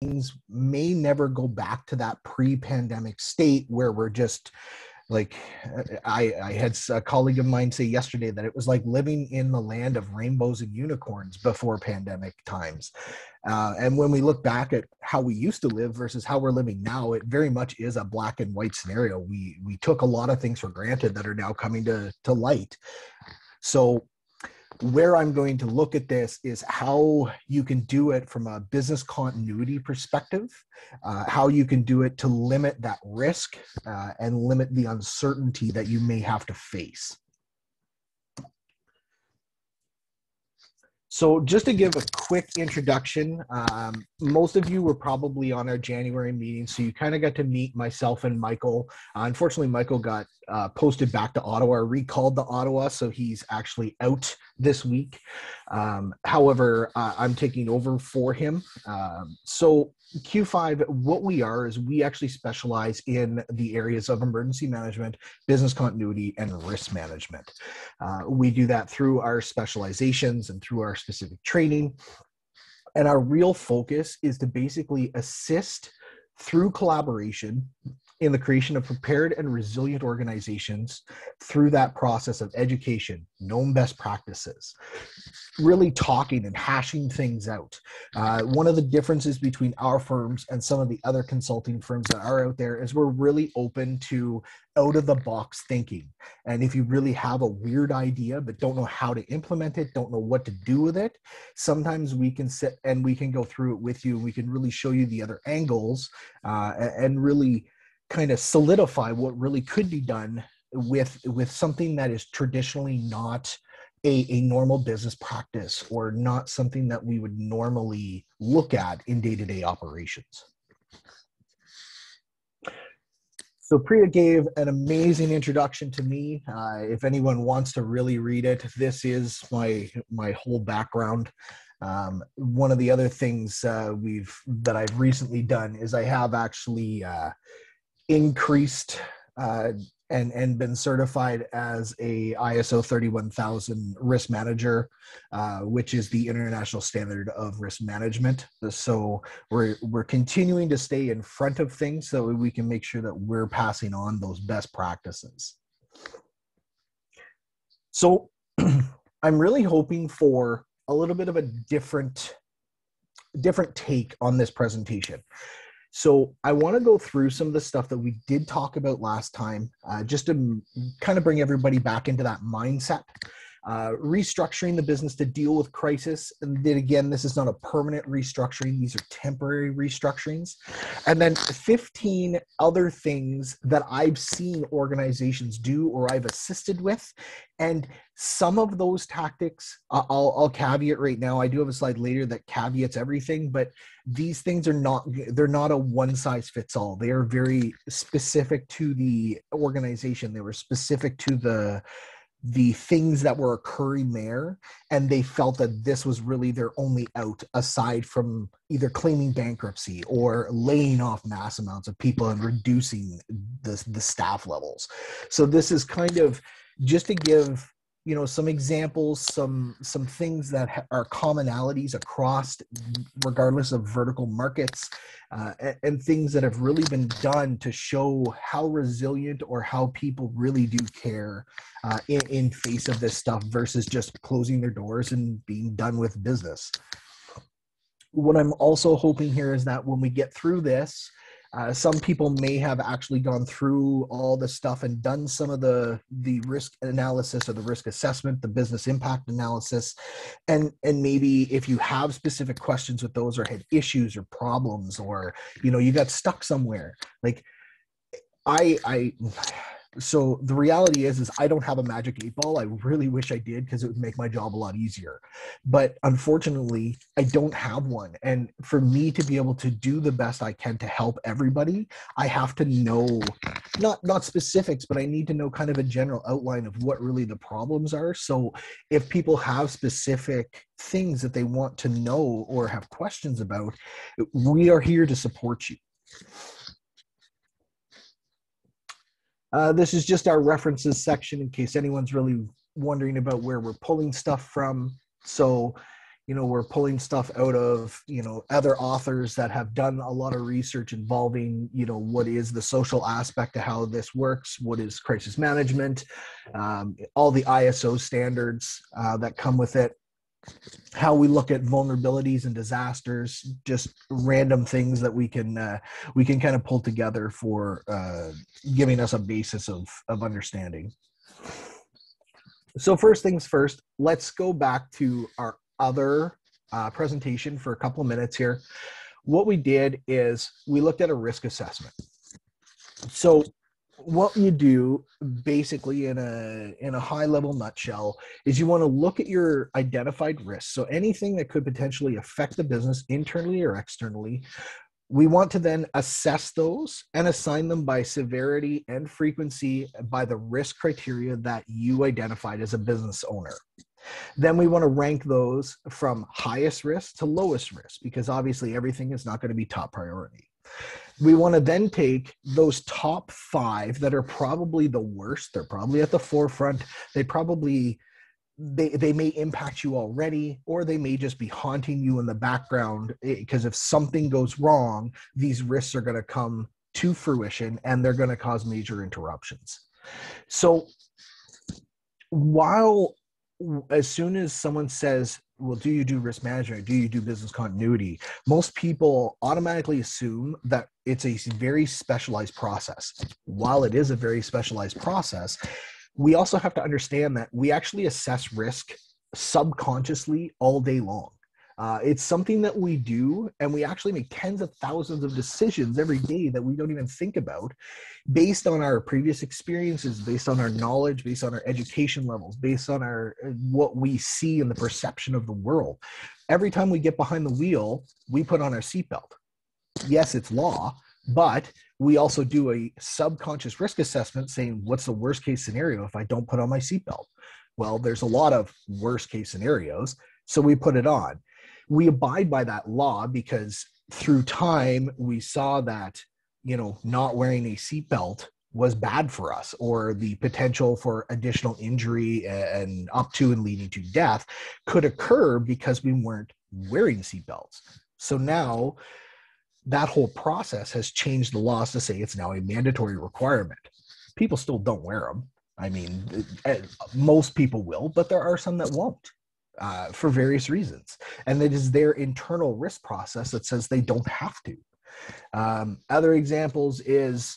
things may never go back to that pre-pandemic state where we're just like I, I had a colleague of mine say yesterday that it was like living in the land of rainbows and unicorns before pandemic times. Uh, and when we look back at how we used to live versus how we're living now it very much is a black and white scenario. We we took a lot of things for granted that are now coming to to light. So where I'm going to look at this is how you can do it from a business continuity perspective, uh, how you can do it to limit that risk uh, and limit the uncertainty that you may have to face. So, just to give a quick introduction, um, most of you were probably on our January meeting, so you kind of got to meet myself and Michael. Uh, unfortunately, Michael got uh, posted back to Ottawa, recalled to Ottawa, so he's actually out this week. Um, however, uh, I'm taking over for him. Um, so, Q5, what we are is we actually specialize in the areas of emergency management, business continuity, and risk management. Uh, we do that through our specializations and through our specific training. And our real focus is to basically assist through collaboration in the creation of prepared and resilient organizations through that process of education, known best practices, really talking and hashing things out. Uh, one of the differences between our firms and some of the other consulting firms that are out there is we're really open to out of the box thinking. And if you really have a weird idea but don't know how to implement it, don't know what to do with it, sometimes we can sit and we can go through it with you. We can really show you the other angles uh, and really kind of solidify what really could be done with with something that is traditionally not a, a normal business practice or not something that we would normally look at in day-to-day operations. So priya gave an amazing introduction to me. Uh, if anyone wants to really read it this is my my whole background. Um, one of the other things uh, we've that i've recently done is i have actually uh, increased uh, and and been certified as a ISO 31000 risk manager, uh, which is the international standard of risk management. So we're we're continuing to stay in front of things so we can make sure that we're passing on those best practices. So I'm really hoping for a little bit of a different different take on this presentation. So I want to go through some of the stuff that we did talk about last time, uh, just to kind of bring everybody back into that mindset. Uh, restructuring the business to deal with crisis. And then again, this is not a permanent restructuring, these are temporary restructurings. And then 15 other things that I've seen organizations do or I've assisted with. And some of those tactics, I'll, I'll caveat right now. I do have a slide later that caveats everything, but these things are not, they're not a one size fits all. They are very specific to the organization. They were specific to the, the things that were occurring there and they felt that this was really their only out aside from either claiming bankruptcy or laying off mass amounts of people and reducing the, the staff levels. So this is kind of just to give you know some examples some some things that are commonalities across regardless of vertical markets uh, and, and, things that have really been done to show how resilient or how people really do care uh, in, in face of this stuff versus just closing their doors and being done with business. What i'm also hoping here is that when we get through this uh, some people may have actually gone through all the stuff and done some of the the risk analysis or the risk assessment, the business impact analysis, and and maybe if you have specific questions with those or had issues or problems or you know you got stuck somewhere, like I I so the reality is is i don't have a magic eight ball. I really wish i did because it would make my job a lot easier. But unfortunately i don't have one. And for me to be able to do the best i can to help everybody i have to know not not specifics but i need to know kind of a general outline of what really the problems are. So if people have specific things that they want to know or have questions about we are here to support you uh, this is just our references section in case anyone's really wondering about where we're pulling stuff from. So you know we're pulling stuff out of you know other authors that have done a lot of research involving you know what is the social aspect of how this works what is crisis management um, all the iso standards uh, that come with it how we look at vulnerabilities and disasters just random things that we can uh, we can kind of pull together for uh, giving us a basis of of understanding so first things first let's go back to our other uh, presentation for a couple of minutes here. What we did is we looked at a risk assessment. So what you do basically in a in a high level nutshell is you want to look at your identified risks so anything that could potentially affect the business internally or externally we want to then assess those and assign them by severity and frequency by the risk criteria that you identified as a business owner then we want to rank those from highest risk to lowest risk because obviously everything is not going to be top priority. We want to then take those top five that are probably the worst, they're probably at the forefront, they probably they they may impact you already or they may just be haunting you in the background because eh, if something goes wrong these risks are going to come to fruition and they're going to cause major interruptions. So while as soon as someone says well do you do risk management? Do you do business continuity? Most people automatically assume that it's a very specialized process. While it is a very specialized process we also have to understand that we actually assess risk subconsciously all day long uh, it's something that we do, and we actually make tens of thousands of decisions every day that we don't even think about based on our previous experiences, based on our knowledge, based on our education levels, based on our uh, what we see in the perception of the world. Every time we get behind the wheel, we put on our seatbelt. Yes, it's law, but we also do a subconscious risk assessment saying, what's the worst case scenario if I don't put on my seatbelt? Well, there's a lot of worst case scenarios. So we put it on we abide by that law because through time we saw that you know not wearing a seatbelt was bad for us or the potential for additional injury and up to and leading to death could occur because we weren't wearing seatbelts. So now that whole process has changed the laws to say it's now a mandatory requirement. People still don't wear them i mean most people will but there are some that won't uh, for various reasons. And it is their internal risk process that says they don't have to. Um, other examples is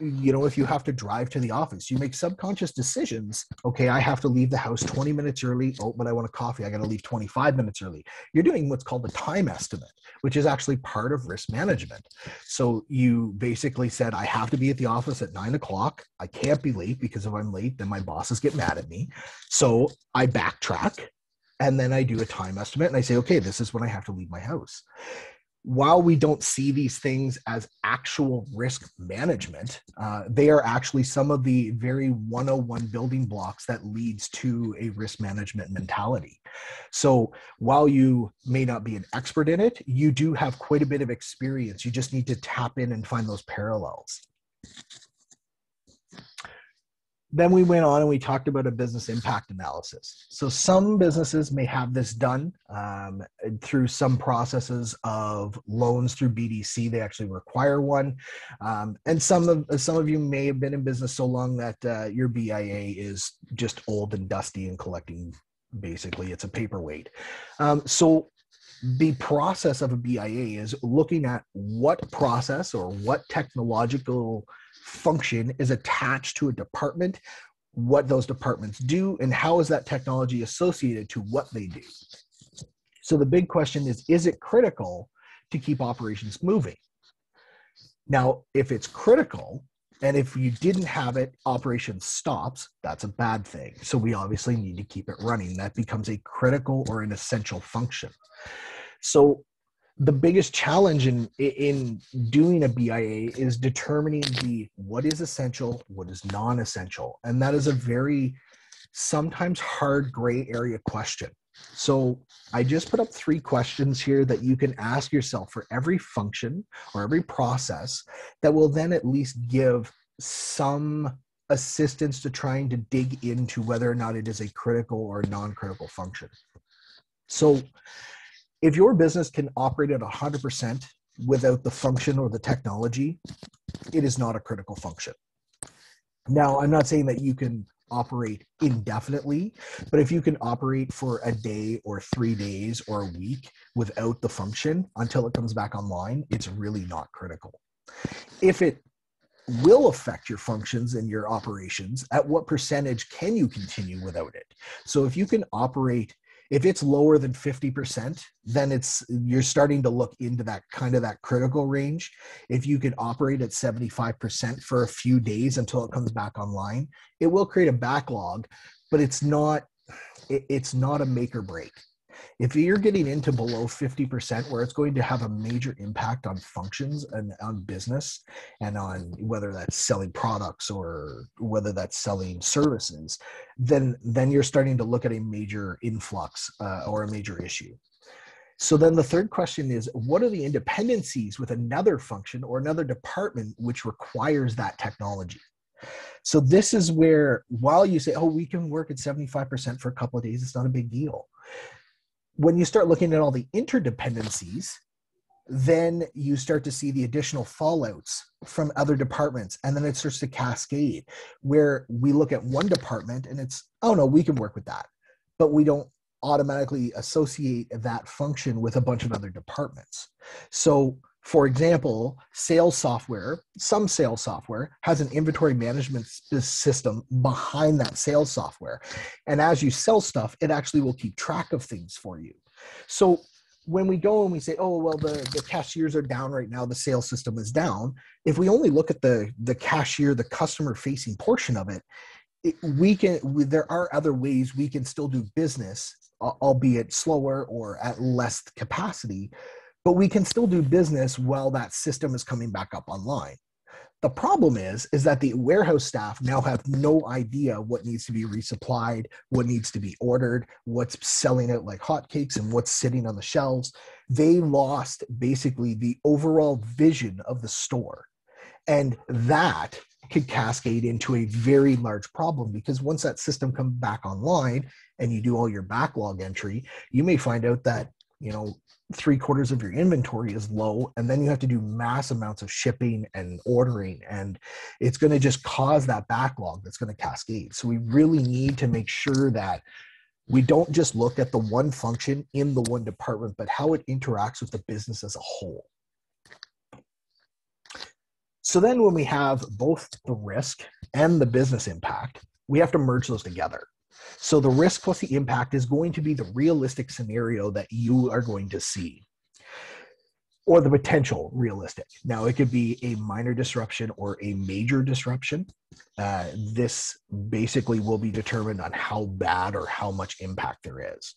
you know if you have to drive to the office you make subconscious decisions. Okay i have to leave the house 20 minutes early. Oh but i want a coffee. I got to leave 25 minutes early. You're doing what's called the time estimate which is actually part of risk management. So you basically said i have to be at the office at 9 o'clock. I can't be late because if i'm late then my bosses get mad at me. So i backtrack and then I do a time estimate and I say, okay, this is when I have to leave my house. While we don't see these things as actual risk management, uh, they are actually some of the very 101 building blocks that leads to a risk management mentality. So while you may not be an expert in it, you do have quite a bit of experience. You just need to tap in and find those parallels then we went on and we talked about a business impact analysis. So some businesses may have this done um, through some processes of loans through BDC. They actually require one, um, and some of some of you may have been in business so long that uh, your BIA is just old and dusty and collecting. Basically, it's a paperweight. Um, so the process of a BIA is looking at what process or what technological function is attached to a department, what those departments do, and how is that technology associated to what they do. So the big question is is it critical to keep operations moving? Now, if it's critical, and if you didn't have it, operation stops, that's a bad thing. So we obviously need to keep it running. That becomes a critical or an essential function. So the biggest challenge in in doing a BIA is determining the what is essential, what is non-essential, and that is a very sometimes hard gray area question. So I just put up three questions here that you can ask yourself for every function or every process that will then at least give some assistance to trying to dig into whether or not it is a critical or non-critical function. So if your business can operate at 100% without the function or the technology, it is not a critical function. Now, I'm not saying that you can operate indefinitely, but if you can operate for a day or three days or a week without the function until it comes back online, it's really not critical. If it will affect your functions and your operations, at what percentage can you continue without it? So if you can operate if it's lower than 50% then it's you're starting to look into that kind of that critical range. If you can operate at 75% for a few days until it comes back online it will create a backlog but it's not it's not a make or break if you're getting into below 50% where it's going to have a major impact on functions and on business and on whether that's selling products or whether that's selling services then then you're starting to look at a major influx uh, or a major issue. So then the third question is what are the independencies with another function or another department which requires that technology? So this is where while you say oh we can work at 75% for a couple of days it's not a big deal when you start looking at all the interdependencies, then you start to see the additional fallouts from other departments. And then it starts to cascade where we look at one department and it's, oh no, we can work with that. But we don't automatically associate that function with a bunch of other departments. So for example, sales software, some sales software has an inventory management system behind that sales software. And as you sell stuff, it actually will keep track of things for you. So when we go and we say, oh, well, the, the cashiers are down right now, the sales system is down. If we only look at the, the cashier, the customer facing portion of it, it we can, we, there are other ways we can still do business, albeit slower or at less capacity but we can still do business while that system is coming back up online. The problem is, is that the warehouse staff now have no idea what needs to be resupplied, what needs to be ordered, what's selling out like hotcakes, and what's sitting on the shelves. They lost basically the overall vision of the store. And that could cascade into a very large problem because once that system comes back online and you do all your backlog entry, you may find out that you know three quarters of your inventory is low and then you have to do mass amounts of shipping and ordering and it's going to just cause that backlog that's going to cascade. So we really need to make sure that we don't just look at the one function in the one department but how it interacts with the business as a whole. So then when we have both the risk and the business impact we have to merge those together so the risk plus the impact is going to be the realistic scenario that you are going to see or the potential realistic. Now, it could be a minor disruption or a major disruption. Uh, this basically will be determined on how bad or how much impact there is.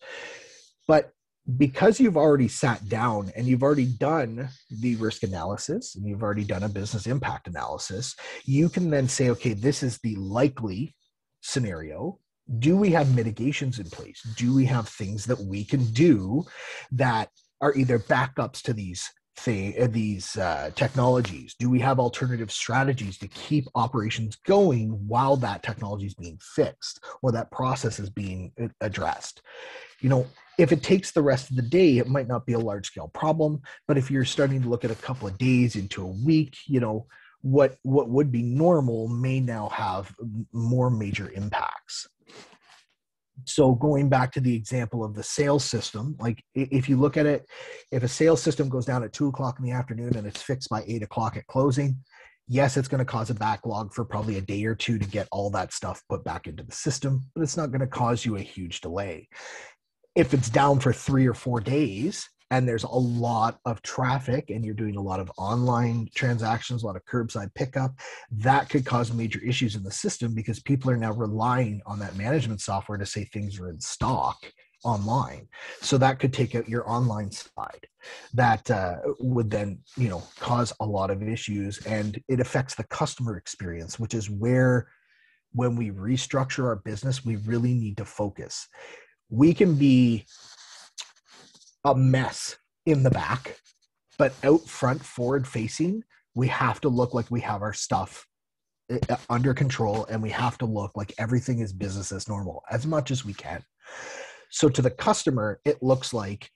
But because you've already sat down and you've already done the risk analysis and you've already done a business impact analysis, you can then say, okay, this is the likely scenario do we have mitigations in place? Do we have things that we can do that are either backups to these uh, these uh, technologies? Do we have alternative strategies to keep operations going while that technology is being fixed or that process is being uh, addressed? You know, if it takes the rest of the day, it might not be a large scale problem. But if you're starting to look at a couple of days into a week, you know, what what would be normal may now have more major so going back to the example of the sales system like if you look at it if a sales system goes down at two o'clock in the afternoon and it's fixed by eight o'clock at closing yes it's going to cause a backlog for probably a day or two to get all that stuff put back into the system but it's not going to cause you a huge delay. If it's down for three or four days and there's a lot of traffic and you're doing a lot of online transactions a lot of curbside pickup that could cause major issues in the system because people are now relying on that management software to say things are in stock online. So that could take out your online side that uh, would then you know cause a lot of issues and it affects the customer experience which is where when we restructure our business we really need to focus. We can be a mess in the back, but out front, forward facing, we have to look like we have our stuff eh, eh, under control and we have to look like everything is business as normal as much as we can. So to the customer, it looks like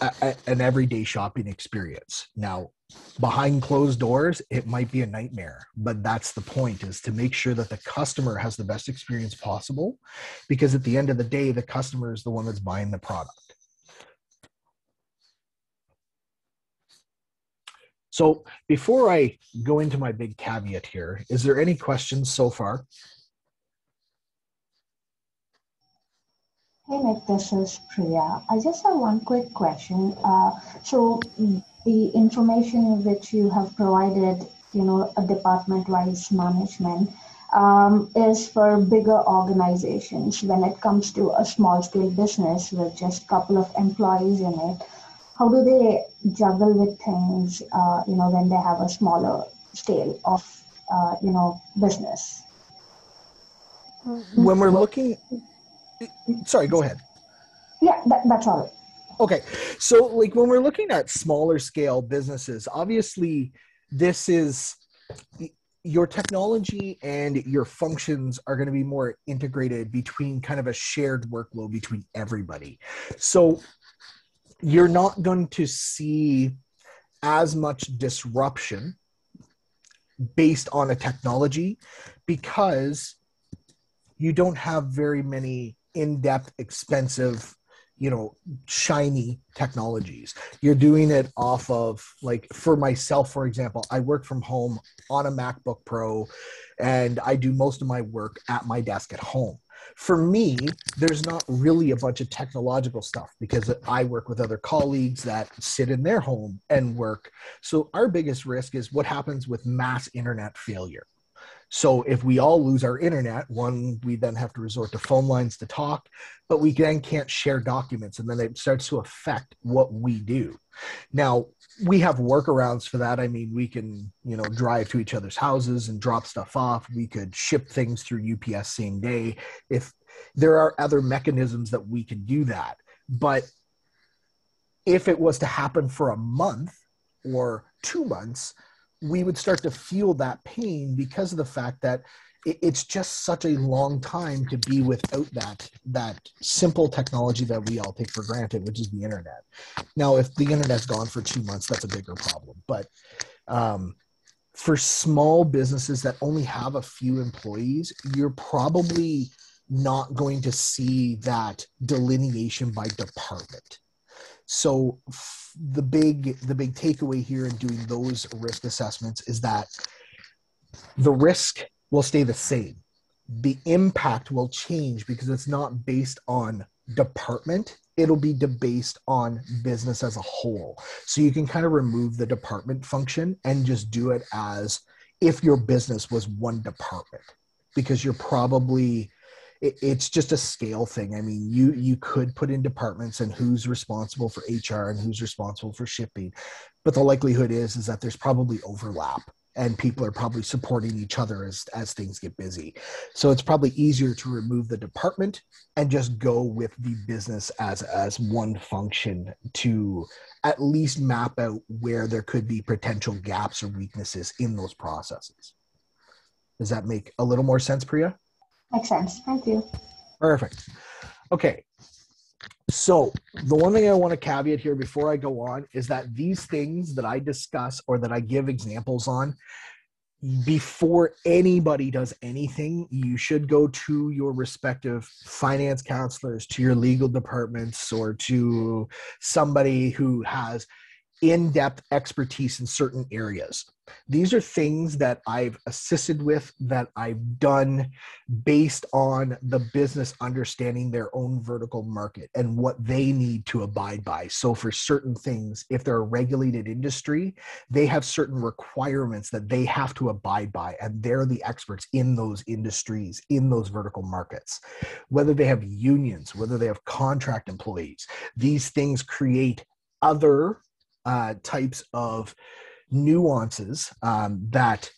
a, a, an everyday shopping experience. Now, behind closed doors, it might be a nightmare, but that's the point is to make sure that the customer has the best experience possible because at the end of the day, the customer is the one that's buying the product. So before I go into my big caveat here, is there any questions so far? Hey Nick, this is Priya. I just have one quick question. Uh, so the information which you have provided, you know, a department-wise management um, is for bigger organizations. When it comes to a small-scale business with just a couple of employees in it, how do they juggle with things, uh, you know, when they have a smaller scale of, uh, you know, business? When we're looking sorry go ahead. Yeah that, that's all. Okay so like when we're looking at smaller scale businesses obviously this is your technology and your functions are going to be more integrated between kind of a shared workload between everybody. So you're not going to see as much disruption based on a technology because you don't have very many in-depth expensive you know shiny technologies. You're doing it off of like for myself for example i work from home on a macbook pro and i do most of my work at my desk at home for me there's not really a bunch of technological stuff because i work with other colleagues that sit in their home and work. So our biggest risk is what happens with mass internet failure so if we all lose our internet, one, we then have to resort to phone lines to talk, but we then can't share documents. And then it starts to affect what we do. Now, we have workarounds for that. I mean, we can, you know, drive to each other's houses and drop stuff off. We could ship things through UPS same day. If there are other mechanisms that we can do that. But if it was to happen for a month or two months, we would start to feel that pain because of the fact that it's just such a long time to be without that that simple technology that we all take for granted which is the internet. Now if the internet's gone for two months that's a bigger problem. But um, for small businesses that only have a few employees you're probably not going to see that delineation by department so the big the big takeaway here in doing those risk assessments is that the risk will stay the same. The impact will change because it's not based on department it'll be based on business as a whole so you can kind of remove the department function and just do it as if your business was one department because you're probably it, it's just a scale thing. I mean, you you could put in departments and who's responsible for HR and who's responsible for shipping, but the likelihood is is that there's probably overlap and people are probably supporting each other as as things get busy. So it's probably easier to remove the department and just go with the business as as one function to at least map out where there could be potential gaps or weaknesses in those processes. Does that make a little more sense, Priya? Makes sense. Thank you. Perfect. Okay. So, the one thing I want to caveat here before I go on is that these things that I discuss or that I give examples on, before anybody does anything, you should go to your respective finance counselors, to your legal departments, or to somebody who has in depth expertise in certain areas. These are things that I've assisted with, that I've done based on the business understanding their own vertical market and what they need to abide by. So, for certain things, if they're a regulated industry, they have certain requirements that they have to abide by, and they're the experts in those industries, in those vertical markets. Whether they have unions, whether they have contract employees, these things create other uh, types of nuances um, that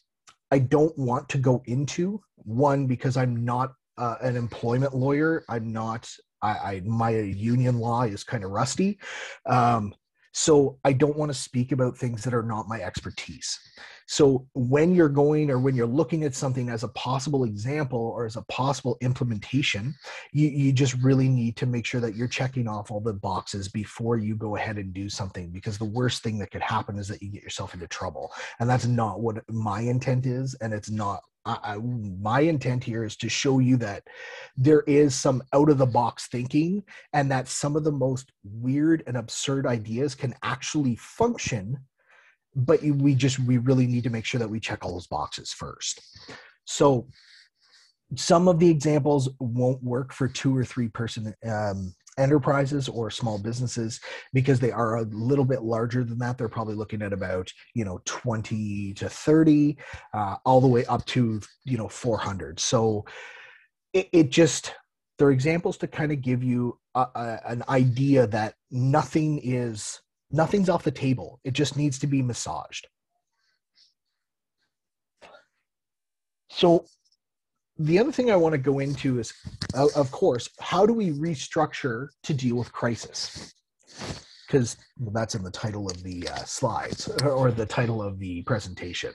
I don't want to go into. One, because I'm not uh, an employment lawyer. I'm not. I, I my union law is kind of rusty. Um, So I don't want to speak about things that are not my expertise. So when you're going or when you're looking at something as a possible example or as a possible implementation, you, you just really need to make sure that you're checking off all the boxes before you go ahead and do something because the worst thing that could happen is that you get yourself into trouble. And that's not what my intent is. And it's not I, my intent here is to show you that there is some out of the box thinking and that some of the most weird and absurd ideas can actually function but we just we really need to make sure that we check all those boxes first. So some of the examples won't work for two or three person um, enterprises or small businesses because they are a little bit larger than that they're probably looking at about you know 20 to 30 uh, all the way up to you know 400 so it, it just they're examples to kind of give you a, a, an idea that nothing is Nothing's off the table. It just needs to be massaged. So, the other thing I want to go into is, of course, how do we restructure to deal with crisis? Because well, that's in the title of the uh, slides or the title of the presentation.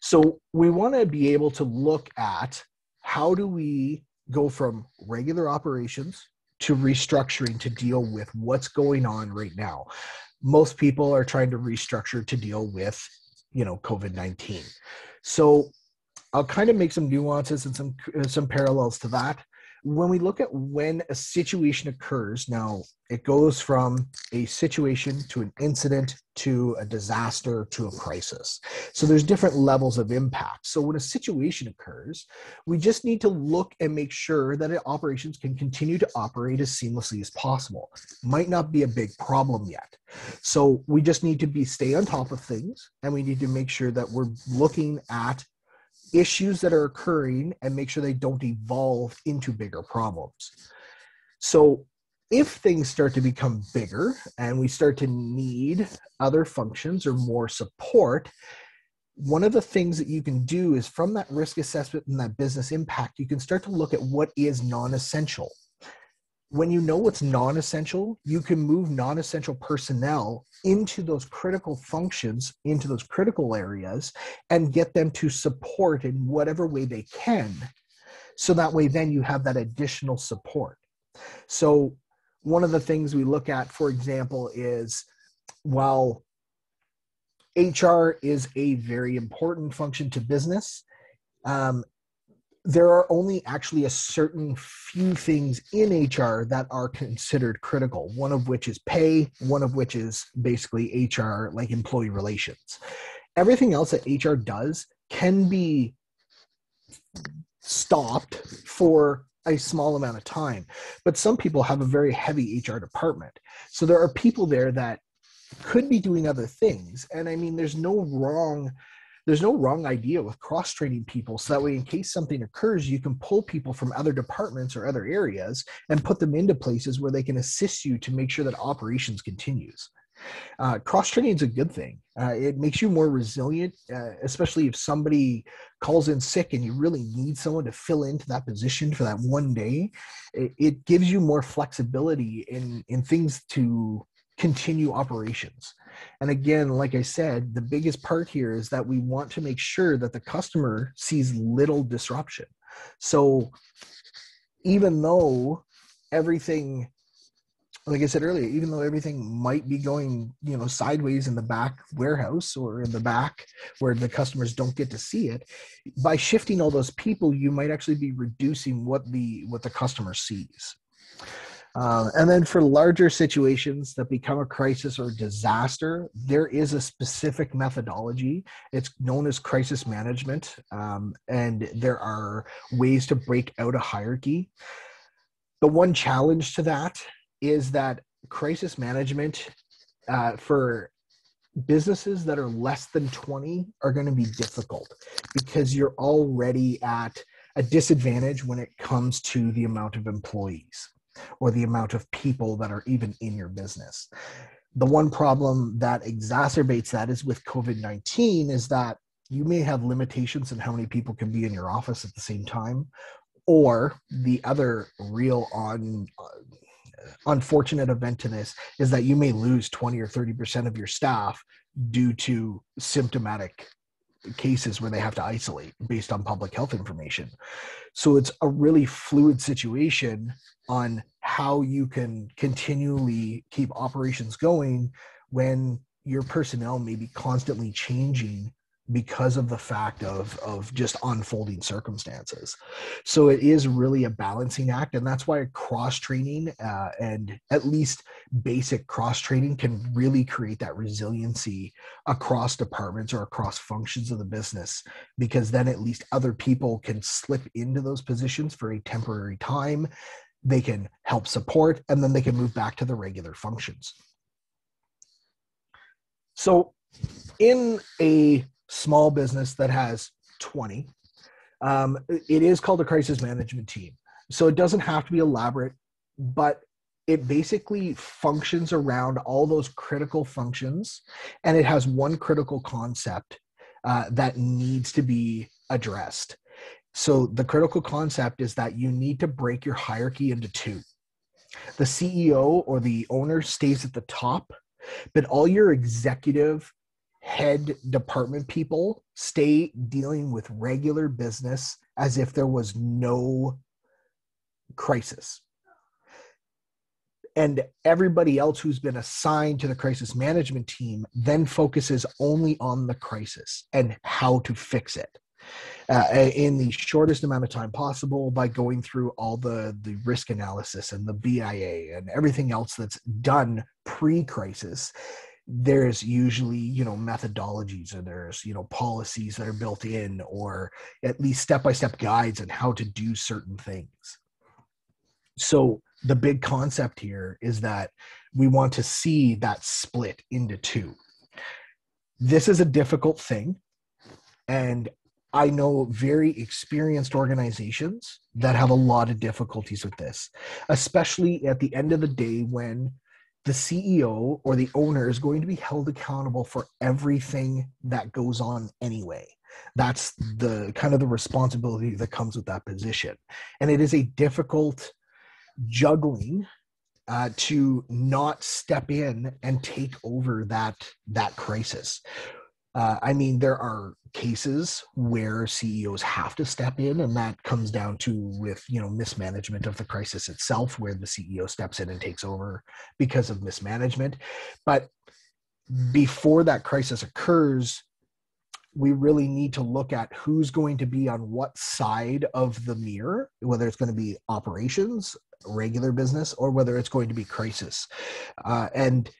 So, we want to be able to look at how do we go from regular operations to restructuring to deal with what's going on right now most people are trying to restructure to deal with you know covid-19 so i'll kind of make some nuances and some uh, some parallels to that when we look at when a situation occurs, now it goes from a situation to an incident to a disaster to a crisis. So there's different levels of impact. So when a situation occurs, we just need to look and make sure that operations can continue to operate as seamlessly as possible. Might not be a big problem yet. So we just need to be stay on top of things and we need to make sure that we're looking at issues that are occurring and make sure they don't evolve into bigger problems. So, if things start to become bigger and we start to need other functions or more support, one of the things that you can do is from that risk assessment and that business impact, you can start to look at what is non essential when you know what's non-essential you can move non-essential personnel into those critical functions into those critical areas and get them to support in whatever way they can. So that way then you have that additional support. So one of the things we look at for example is while hr is a very important function to business um, there are only actually a certain few things in HR that are considered critical, one of which is pay, one of which is basically HR, like employee relations. Everything else that HR does can be stopped for a small amount of time. But some people have a very heavy HR department. So there are people there that could be doing other things. And I mean, there's no wrong there's no wrong idea with cross training people so that way in case something occurs you can pull people from other departments or other areas and put them into places where they can assist you to make sure that operations continues uh, cross training is a good thing. Uh, it makes you more resilient, uh, especially if somebody calls in sick and you really need someone to fill into that position for that one day. It, it gives you more flexibility in in things to continue operations. And again, like I said, the biggest part here is that we want to make sure that the customer sees little disruption. So even though everything like I said earlier, even though everything might be going, you know, sideways in the back warehouse or in the back where the customers don't get to see it, by shifting all those people, you might actually be reducing what the what the customer sees. Um, and then for larger situations that become a crisis or disaster, there is a specific methodology. It's known as crisis management, um, and there are ways to break out a hierarchy. The one challenge to that is that crisis management uh, for businesses that are less than 20 are going to be difficult because you're already at a disadvantage when it comes to the amount of employees or the amount of people that are even in your business. The one problem that exacerbates that is with COVID 19 is that you may have limitations in how many people can be in your office at the same time. Or the other real on uh, unfortunate event to this is that you may lose 20 or 30% of your staff due to symptomatic cases where they have to isolate based on public health information. So it's a really fluid situation on how you can continually keep operations going when your personnel may be constantly changing because of the fact of of just unfolding circumstances. So it is really a balancing act and that's why cross training uh, and at least basic cross training can really create that resiliency across departments or across functions of the business because then at least other people can slip into those positions for a temporary time they can help support and then they can move back to the regular functions so in a small business that has 20. Um, it is called a crisis management team. So it doesn't have to be elaborate, but it basically functions around all those critical functions and it has one critical concept uh, that needs to be addressed. So the critical concept is that you need to break your hierarchy into two. The CEO or the owner stays at the top, but all your executive head department people stay dealing with regular business as if there was no crisis. And everybody else who's been assigned to the crisis management team then focuses only on the crisis and how to fix it. Uh, in the shortest amount of time possible by going through all the the risk analysis and the BIA and everything else that's done pre-crisis. There's usually you know methodologies or there's you know policies that are built in or at least step-by-step guides on how to do certain things. So the big concept here is that we want to see that split into two. This is a difficult thing and i know very experienced organizations that have a lot of difficulties with this especially at the end of the day when the CEO or the owner is going to be held accountable for everything that goes on anyway. That's the kind of the responsibility that comes with that position. And it is a difficult juggling uh, to not step in and take over that that crisis uh, I mean, there are cases where CEOs have to step in, and that comes down to with you know mismanagement of the crisis itself, where the CEO steps in and takes over because of mismanagement. But before that crisis occurs, we really need to look at who's going to be on what side of the mirror, whether it's going to be operations, regular business, or whether it's going to be crisis. Uh, and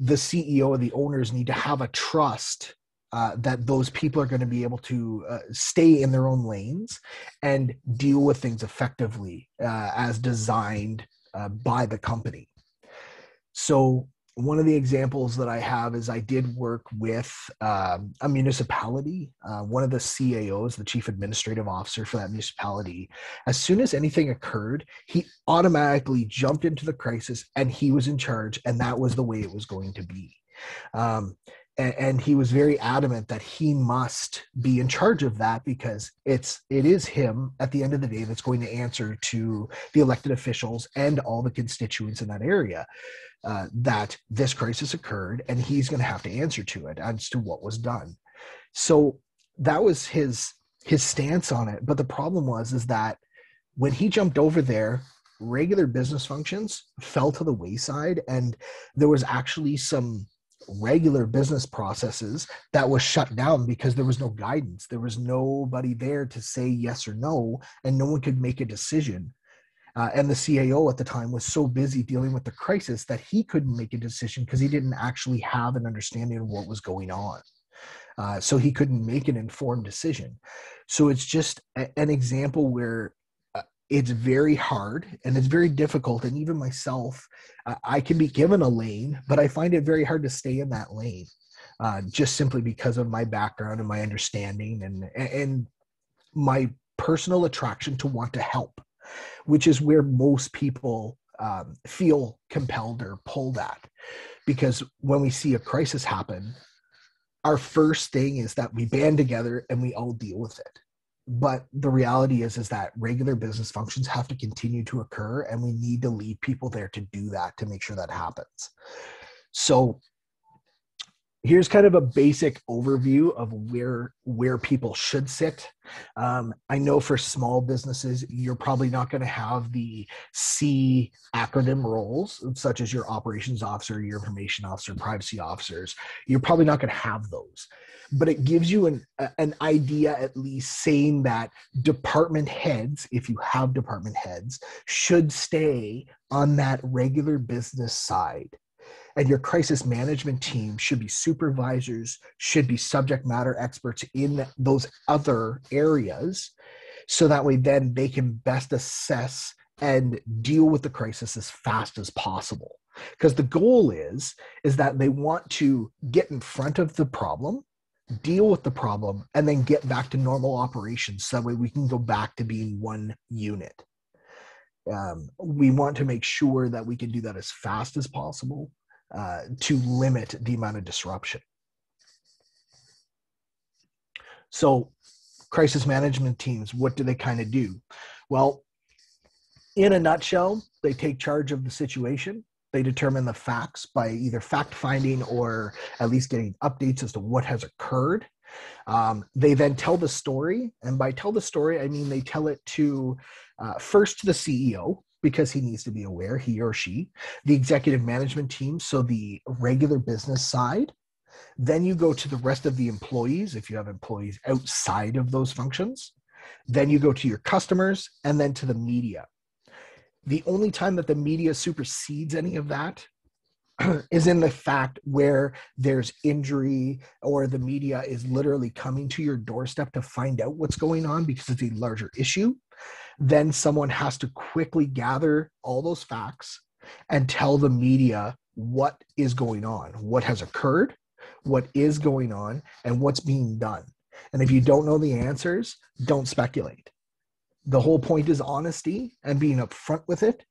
the CEO or the owners need to have a trust uh, that those people are going to be able to uh, stay in their own lanes and deal with things effectively uh, as designed uh, by the company. So, one of the examples that I have is I did work with um, a municipality. Uh, one of the CAOs, the chief administrative officer for that municipality, as soon as anything occurred, he automatically jumped into the crisis and he was in charge, and that was the way it was going to be. Um, and, and he was very adamant that he must be in charge of that because it's it is him at the end of the day that's going to answer to the elected officials and all the constituents in that area uh, that this crisis occurred and he's going to have to answer to it as to what was done. So that was his his stance on it but the problem was is that when he jumped over there regular business functions fell to the wayside and there was actually some regular business processes that was shut down because there was no guidance. There was nobody there to say yes or no, and no one could make a decision. Uh, and the CAO at the time was so busy dealing with the crisis that he couldn't make a decision because he didn't actually have an understanding of what was going on. Uh, so he couldn't make an informed decision. So it's just a, an example where it's very hard and it's very difficult and even myself uh, i can be given a lane but i find it very hard to stay in that lane uh, just simply because of my background and my understanding and and my personal attraction to want to help which is where most people um, feel compelled or pulled at. Because when we see a crisis happen our first thing is that we band together and we all deal with it but the reality is is that regular business functions have to continue to occur and we need to leave people there to do that to make sure that happens. So here's kind of a basic overview of where where people should sit. Um, i know for small businesses you're probably not going to have the c acronym roles such as your operations officer your information officer privacy officers. You're probably not going to have those but it gives you an an idea at least saying that department heads if you have department heads should stay on that regular business side. And your crisis management team should be supervisors should be subject matter experts in those other areas. So that way then they can best assess and deal with the crisis as fast as possible. Because the goal is is that they want to get in front of the problem deal with the problem and then get back to normal operations so that way we can go back to being one unit um, we want to make sure that we can do that as fast as possible uh, to limit the amount of disruption. So, crisis management teams, what do they kind of do? Well, in a nutshell, they take charge of the situation. They determine the facts by either fact finding or at least getting updates as to what has occurred. Um, they then tell the story. And by tell the story, I mean they tell it to uh, first to the CEO, because he needs to be aware, he or she, the executive management team, so the regular business side. Then you go to the rest of the employees, if you have employees outside of those functions. Then you go to your customers and then to the media. The only time that the media supersedes any of that is in the fact where there's injury or the media is literally coming to your doorstep to find out what's going on because it's a larger issue then someone has to quickly gather all those facts and tell the media what is going on, what has occurred, what is going on, and what's being done. And if you don't know the answers, don't speculate. The whole point is honesty and being upfront with it.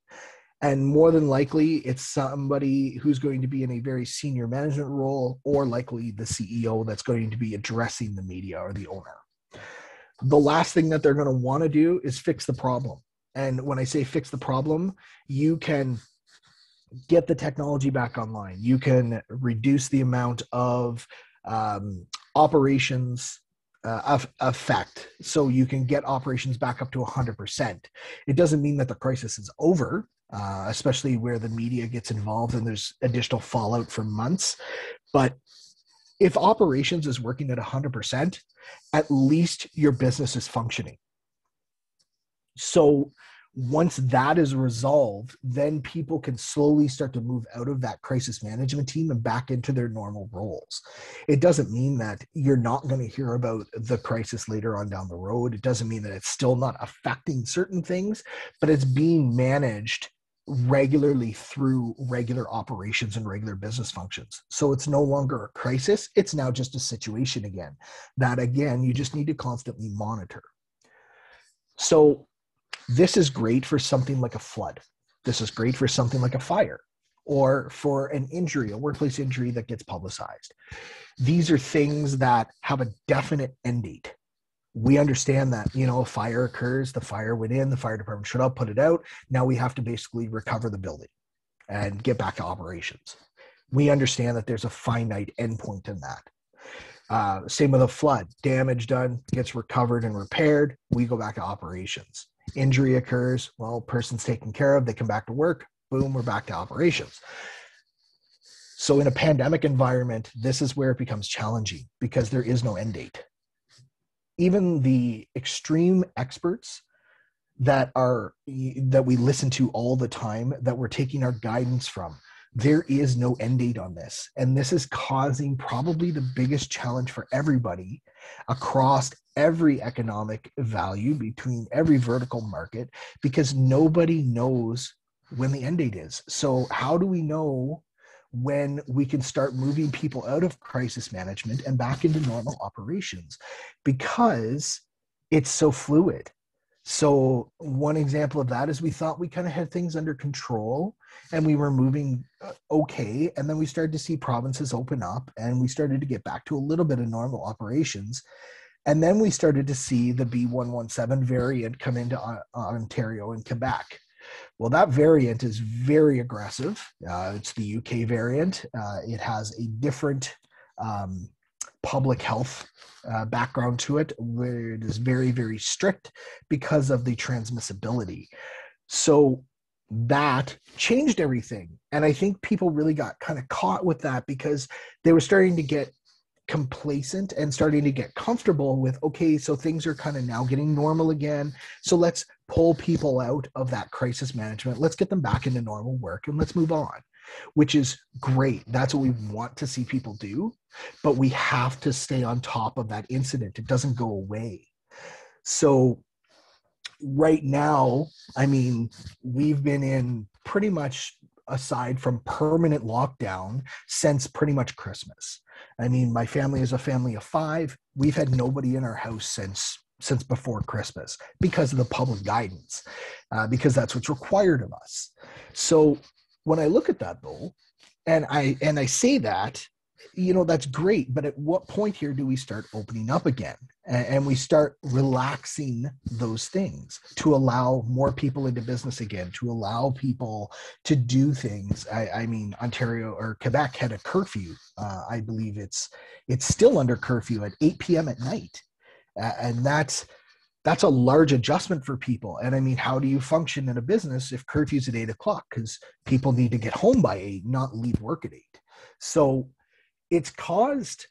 And more than likely, it's somebody who's going to be in a very senior management role, or likely the CEO that's going to be addressing the media or the owner the last thing that they're going to want to do is fix the problem. And when I say fix the problem, you can get the technology back online. You can reduce the amount of um, operations uh, effect. So you can get operations back up to 100%. It doesn't mean that the crisis is over, uh, especially where the media gets involved and there's additional fallout for months. But if operations is working at 100%, at least your business is functioning. So once that is resolved, then people can slowly start to move out of that crisis management team and back into their normal roles. It doesn't mean that you're not going to hear about the crisis later on down the road. It doesn't mean that it's still not affecting certain things, but it's being managed regularly through regular operations and regular business functions. So it's no longer a crisis, it's now just a situation again that again you just need to constantly monitor. So this is great for something like a flood. This is great for something like a fire or for an injury, a workplace injury that gets publicized. These are things that have a definite end date. We understand that you know a fire occurs the fire went in the fire department shut up put it out. Now we have to basically recover the building and get back to operations. We understand that there's a finite endpoint in that. Uh, same with a flood. Damage done gets recovered and repaired. We go back to operations injury occurs well person's taken care of they come back to work boom we're back to operations. So in a pandemic environment this is where it becomes challenging because there is no end date. Even the extreme experts that are that we listen to all the time that we're taking our guidance from there is no end date on this. And this is causing probably the biggest challenge for everybody across every economic value between every vertical market because nobody knows when the end date is. So how do we know when we can start moving people out of crisis management and back into normal operations? Because it's so fluid. So, one example of that is we thought we kind of had things under control and we were moving uh, okay. And then we started to see provinces open up and we started to get back to a little bit of normal operations. And then we started to see the B117 variant come into Ontario and Quebec. Well, that variant is very aggressive. Uh, it's the UK variant. Uh, it has a different um, public health uh, background to it, where it is very, very strict because of the transmissibility. So that changed everything. And I think people really got kind of caught with that because they were starting to get complacent and starting to get comfortable with okay so things are kind of now getting normal again so let's pull people out of that crisis management let's get them back into normal work and let's move on which is great that's what we want to see people do but we have to stay on top of that incident it doesn't go away so right now i mean we've been in pretty much aside from permanent lockdown since pretty much christmas I mean, my family is a family of five. We've had nobody in our house since since before Christmas because of the public guidance, uh, because that's what's required of us. So when I look at that though, and I and I say that you know that's great but at what point here do we start opening up again? And, we start relaxing those things to allow more people into business again to allow people to do things. I, I mean ontario or quebec had a curfew. Uh, i believe it's it's still under curfew at 8 p.m at night. Uh, and that's that's a large adjustment for people. And I mean, how do you function in a business if curfew's at eight o'clock? Because people need to get home by eight, not leave work at eight. So it's caused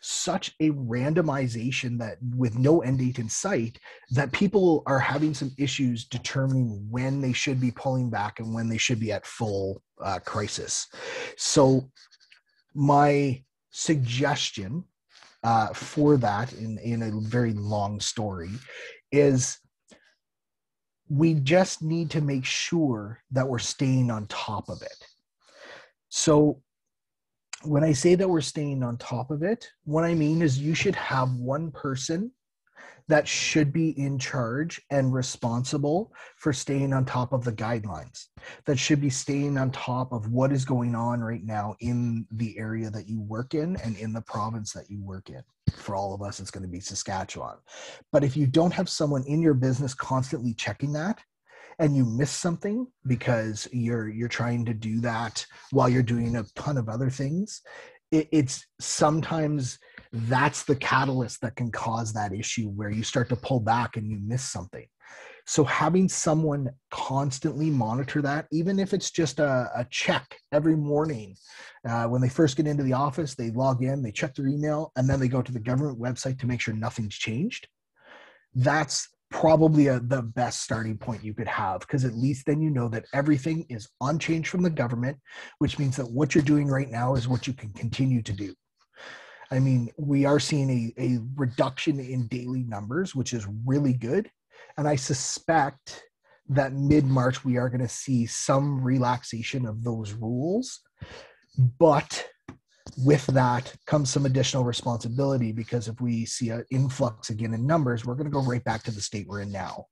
such a randomization that with no end date in sight that people are having some issues determining when they should be pulling back and when they should be at full uh, crisis so my suggestion uh, for that in, in a very long story is we just need to make sure that we're staying on top of it. So when I say that we're staying on top of it, what I mean is you should have one person that should be in charge and responsible for staying on top of the guidelines, that should be staying on top of what is going on right now in the area that you work in and in the province that you work in. For all of us, it's going to be Saskatchewan. But if you don't have someone in your business constantly checking that, and you miss something because you're you're trying to do that while you're doing a ton of other things it, it's sometimes that's the catalyst that can cause that issue where you start to pull back and you miss something. So having someone constantly monitor that even if it's just a, a check every morning uh, when they first get into the office they log in they check their email and then they go to the government website to make sure nothing's changed that's probably a, the best starting point you could have because at least then you know that everything is unchanged from the government which means that what you're doing right now is what you can continue to do i mean we are seeing a, a reduction in daily numbers which is really good and i suspect that mid-march we are going to see some relaxation of those rules but with that comes some additional responsibility because if we see an influx again in numbers, we're going to go right back to the state we're in now.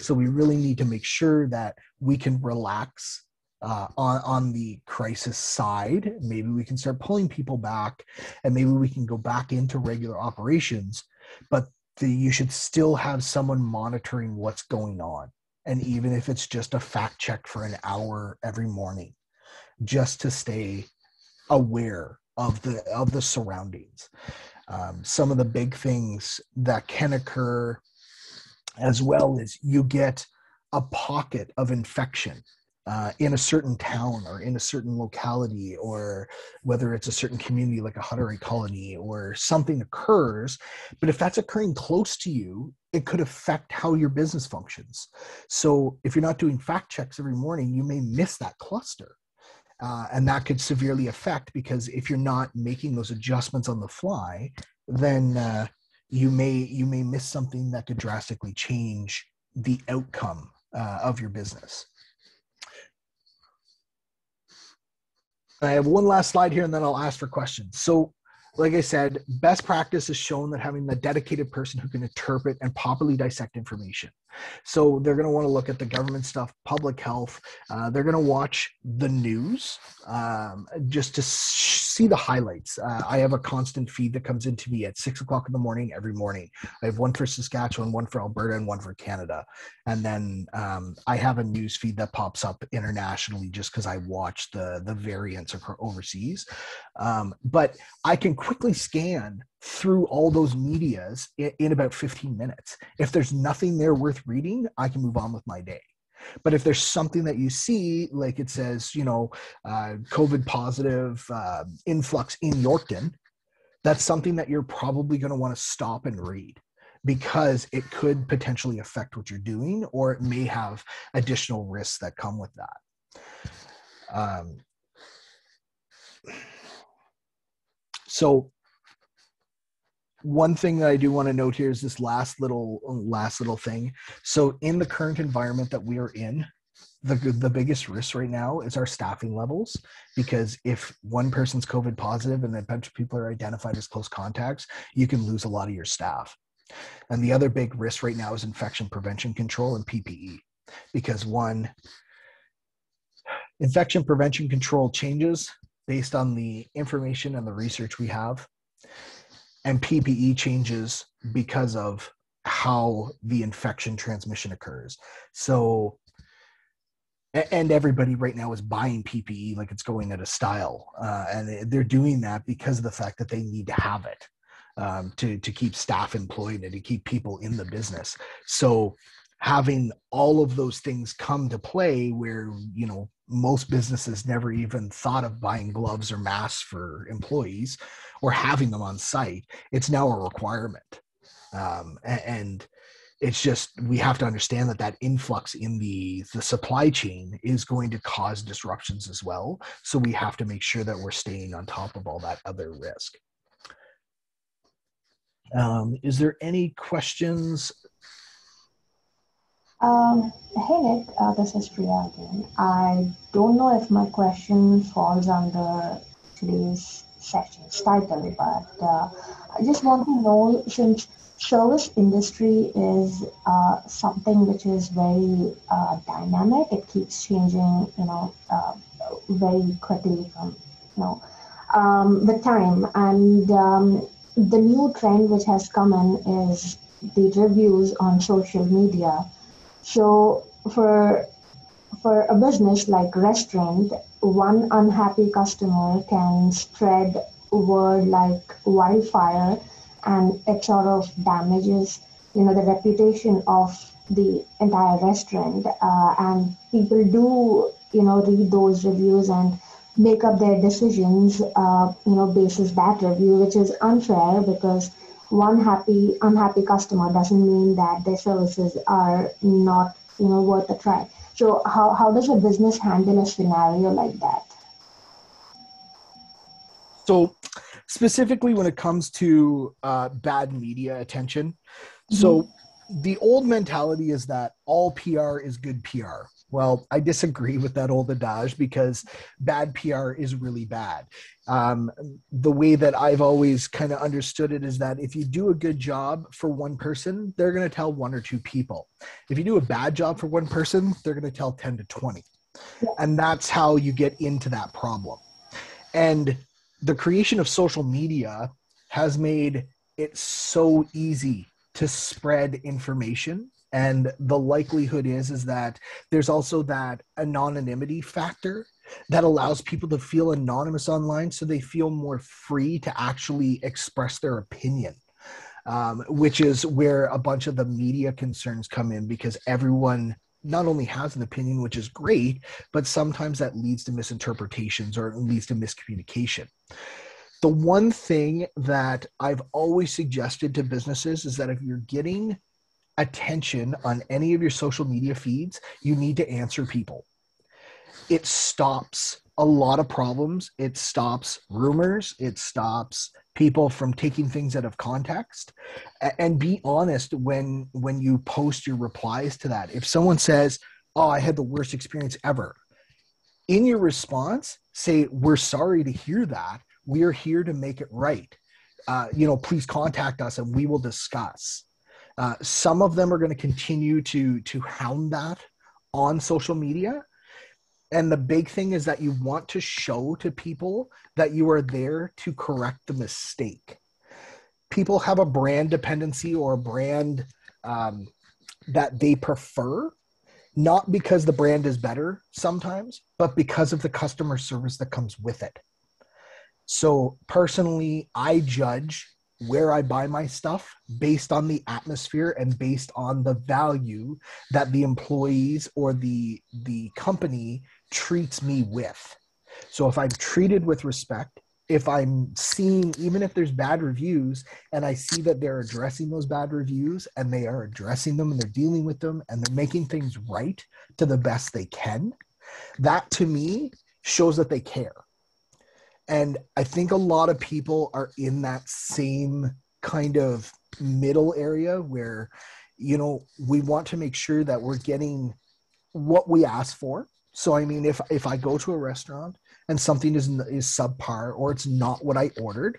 So we really need to make sure that we can relax uh, on on the crisis side. Maybe we can start pulling people back, and maybe we can go back into regular operations. But the, you should still have someone monitoring what's going on, and even if it's just a fact check for an hour every morning, just to stay aware of the of the surroundings. Um, some of the big things that can occur as well as you get a pocket of infection uh, in a certain town or in a certain locality, or whether it's a certain community like a Hutterite colony or something occurs. But if that's occurring close to you, it could affect how your business functions. So if you're not doing fact checks every morning, you may miss that cluster. Uh, and that could severely affect because if you're not making those adjustments on the fly, then uh, you may you may miss something that could drastically change the outcome uh, of your business. I have one last slide here, and then I'll ask for questions. So, like I said, best practice is shown that having a dedicated person who can interpret and properly dissect information. So they're going to want to look at the government stuff, public health. Uh, they're going to watch the news um, just to see the highlights. Uh, I have a constant feed that comes into me at six o'clock in the morning every morning. I have one for Saskatchewan, one for Alberta, and one for Canada. And then um, I have a news feed that pops up internationally just because I watch the the variants overseas. Um, but I can quickly scan through all those medias in, in about 15 minutes. If there's nothing there worth reading, I can move on with my day. But if there's something that you see, like it says, you know, uh, COVID positive uh, influx in Yorkton, that's something that you're probably going to want to stop and read because it could potentially affect what you're doing or it may have additional risks that come with that. Um, so one thing that I do want to note here is this last little last little thing. So in the current environment that we are in, the the biggest risk right now is our staffing levels because if one person's COVID positive and a bunch of people are identified as close contacts, you can lose a lot of your staff. And the other big risk right now is infection prevention control and PPE because one infection prevention control changes based on the information and the research we have and PPE changes because of how the infection transmission occurs. So, and everybody right now is buying PPE like it's going out of style, uh, and they're doing that because of the fact that they need to have it um, to to keep staff employed and to keep people in the business. So, having all of those things come to play, where you know most businesses never even thought of buying gloves or masks for employees or having them on site. It's now a requirement. Um, and it's just we have to understand that that influx in the the supply chain is going to cause disruptions as well so we have to make sure that we're staying on top of all that other risk um, is there any questions um, hey Nick, uh, this is Priya again. I don't know if my question falls under today's session's title, but uh, I just want to know since service industry is uh, something which is very uh, dynamic, it keeps changing, you know, uh, very quickly from, you know, um, the time. And um, the new trend which has come in is the reviews on social media so for for a business like restaurant, one unhappy customer can spread word like wildfire, and it sort of damages you know the reputation of the entire restaurant. Uh, and people do you know read those reviews and make up their decisions uh, you know basis that review, which is unfair because one happy unhappy customer doesn't mean that their services are not you know worth a try. So how, how does a business handle a scenario like that? So specifically when it comes to uh, bad media attention mm-hmm. so the old mentality is that all pr is good pr well, I disagree with that old adage because bad PR is really bad. Um, the way that I've always kind of understood it is that if you do a good job for one person, they're going to tell one or two people. If you do a bad job for one person, they're going to tell 10 to 20. And that's how you get into that problem. And the creation of social media has made it so easy to spread information and the likelihood is is that there's also that anonymity factor that allows people to feel anonymous online so they feel more free to actually express their opinion um, which is where a bunch of the media concerns come in because everyone not only has an opinion which is great but sometimes that leads to misinterpretations or leads to miscommunication. The one thing that I've always suggested to businesses is that if you're getting attention on any of your social media feeds, you need to answer people. It stops a lot of problems. It stops rumors. It stops people from taking things out of context. And be honest when when you post your replies to that. If someone says, "Oh, I had the worst experience ever," in your response, say, "We're sorry to hear that. We are here to make it right. Uh, you know, please contact us and we will discuss." Uh, some of them are going to continue to to hound that on social media. And the big thing is that you want to show to people that you are there to correct the mistake. People have a brand dependency or a brand um, that they prefer, not because the brand is better sometimes, but because of the customer service that comes with it. So, personally, I judge where I buy my stuff based on the atmosphere and based on the value that the employees or the the company treats me with. So if I'm treated with respect, if I'm seeing even if there's bad reviews and I see that they're addressing those bad reviews and they are addressing them and they're dealing with them and they're making things right to the best they can, that to me shows that they care and I think a lot of people are in that same kind of middle area where, you know, we want to make sure that we're getting what we ask for. So, I mean, if, if I go to a restaurant and something is, is subpar or it's not what I ordered,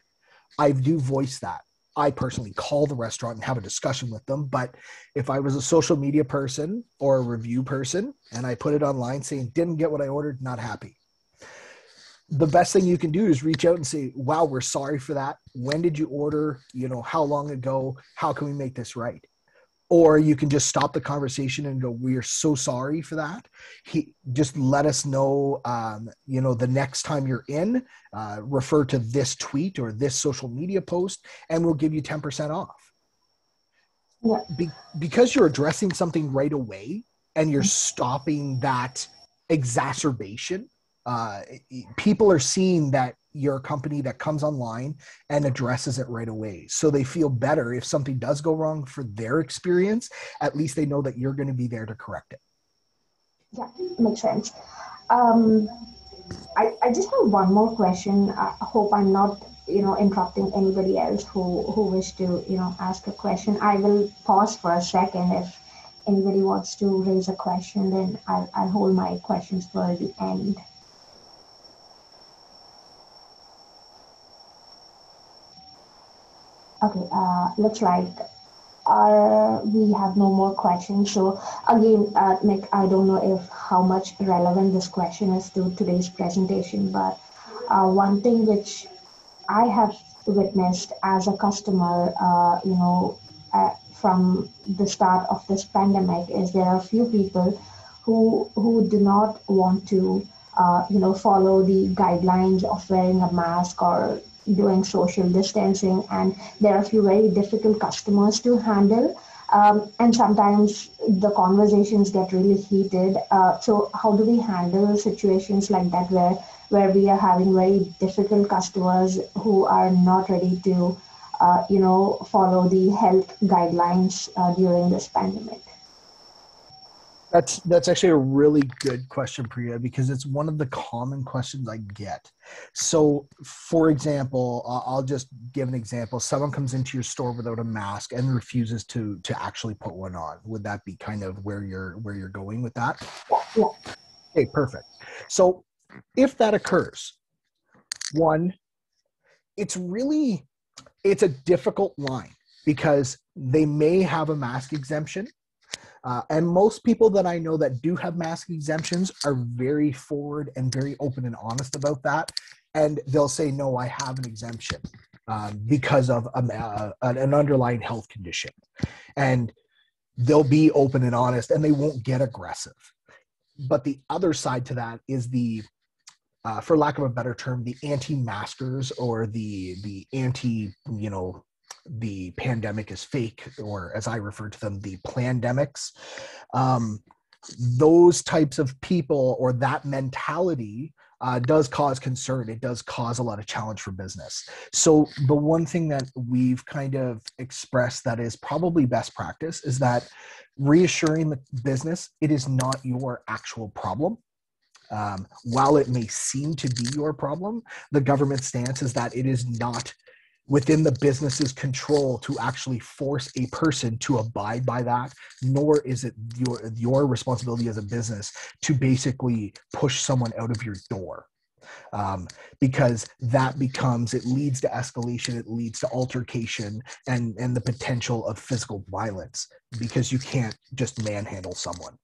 I do voice that. I personally call the restaurant and have a discussion with them. But if I was a social media person or a review person and I put it online saying, didn't get what I ordered, not happy, the best thing you can do is reach out and say, wow, we're sorry for that. When did you order? You know, how long ago? How can we make this right? Or you can just stop the conversation and go, we are so sorry for that. He just let us know, um, you know, the next time you're in, uh, refer to this tweet or this social media post, and we'll give you 10% off. Yeah. Be- because you're addressing something right away and you're stopping that exacerbation uh, people are seeing that you're a company that comes online and addresses it right away. So they feel better if something does go wrong for their experience. At least they know that you're going to be there to correct it. Yeah, makes sense. Um, I, I just have one more question. I hope I'm not, you know, interrupting anybody else who, who wish to, you know, ask a question. I will pause for a second. If anybody wants to raise a question, then I'll, I'll hold my questions for the end. Okay, uh, looks like uh, we have no more questions. So again, uh, Nick, I don't know if how much relevant this question is to today's presentation, but uh, one thing which I have witnessed as a customer, uh, you know, uh, from the start of this pandemic is there are a few people who who do not want to, uh, you know, follow the guidelines of wearing a mask or doing social distancing, and there are a few very difficult customers to handle. Um, and sometimes the conversations get really heated. Uh, so, how do we handle situations like that where where we are having very difficult customers who are not ready to, uh, you know, follow the health guidelines uh, during this pandemic? That's that's actually a really good question, Priya, because it's one of the common questions I get. So, for example, I'll just give an example. Someone comes into your store without a mask and refuses to to actually put one on. Would that be kind of where you're where you're going with that? Okay, perfect. So, if that occurs, one, it's really it's a difficult line because they may have a mask exemption uh, and most people that I know that do have mask exemptions are very forward and very open and honest about that. And they'll say, no, I have an exemption um, because of a, uh, an underlying health condition. And they'll be open and honest and they won't get aggressive. But the other side to that is the uh, for lack of a better term, the anti-maskers or the the anti, you know, the pandemic is fake, or as I refer to them, the plandemics. Um, those types of people or that mentality uh, does cause concern. It does cause a lot of challenge for business. So, the one thing that we've kind of expressed that is probably best practice is that reassuring the business it is not your actual problem. Um, while it may seem to be your problem, the government stance is that it is not within the business's control to actually force a person to abide by that nor is it your your responsibility as a business to basically push someone out of your door. Um, because that becomes it leads to escalation it leads to altercation and and the potential of physical violence because you can't just manhandle someone.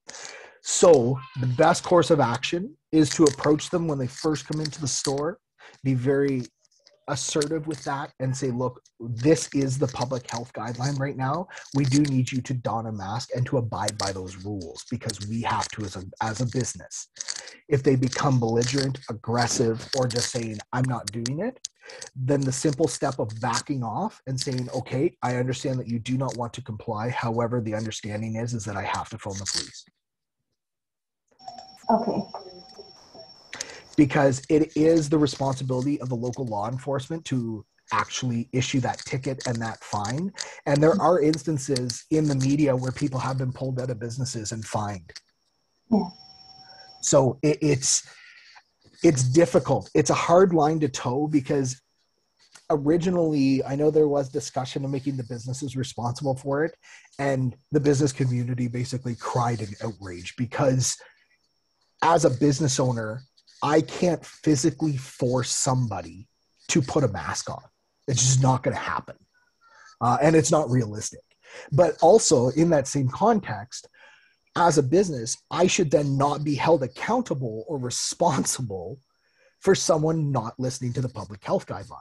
So the best course of action is to approach them when they first come into the store be very assertive with that and say, look, this is the public health guideline right now. We do need you to don a mask and to abide by those rules because we have to as a, as a business. If they become belligerent, aggressive, or just saying, I'm not doing it, then the simple step of backing off and saying, okay, I understand that you do not want to comply. However, the understanding is, is that I have to phone the police. Okay because it is the responsibility of the local law enforcement to actually issue that ticket and that fine. And there are instances in the media where people have been pulled out of businesses and fined. Yeah. So it, it's it's difficult. It's a hard line to toe because originally I know there was discussion of making the businesses responsible for it, and the business community basically cried in outrage because as a business owner, I can't physically force somebody to put a mask on. It's just not going to happen. Uh, and it's not realistic. But also, in that same context, as a business, I should then not be held accountable or responsible for someone not listening to the public health guideline.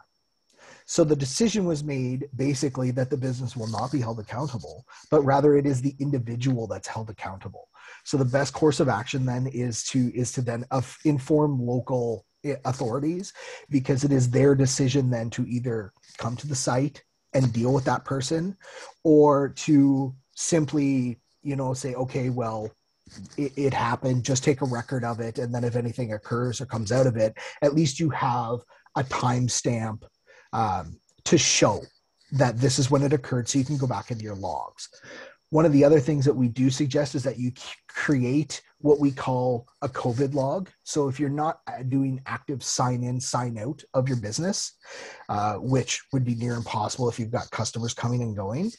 So the decision was made basically that the business will not be held accountable, but rather it is the individual that's held accountable. So the best course of action then is to is to then inform local eh, authorities because it is their decision then to either come to the site and deal with that person or to simply you know say okay well it, it, happened just take a record of it and then if anything occurs or comes out of it at least you have a timestamp um, to show that this is when it occurred so you can go back into your logs one of the other things that we do suggest is that you create what we call a COVID log. So if you're not uh, doing active sign in, sign out of your business, uh, which would be near impossible if you've got customers coming and going,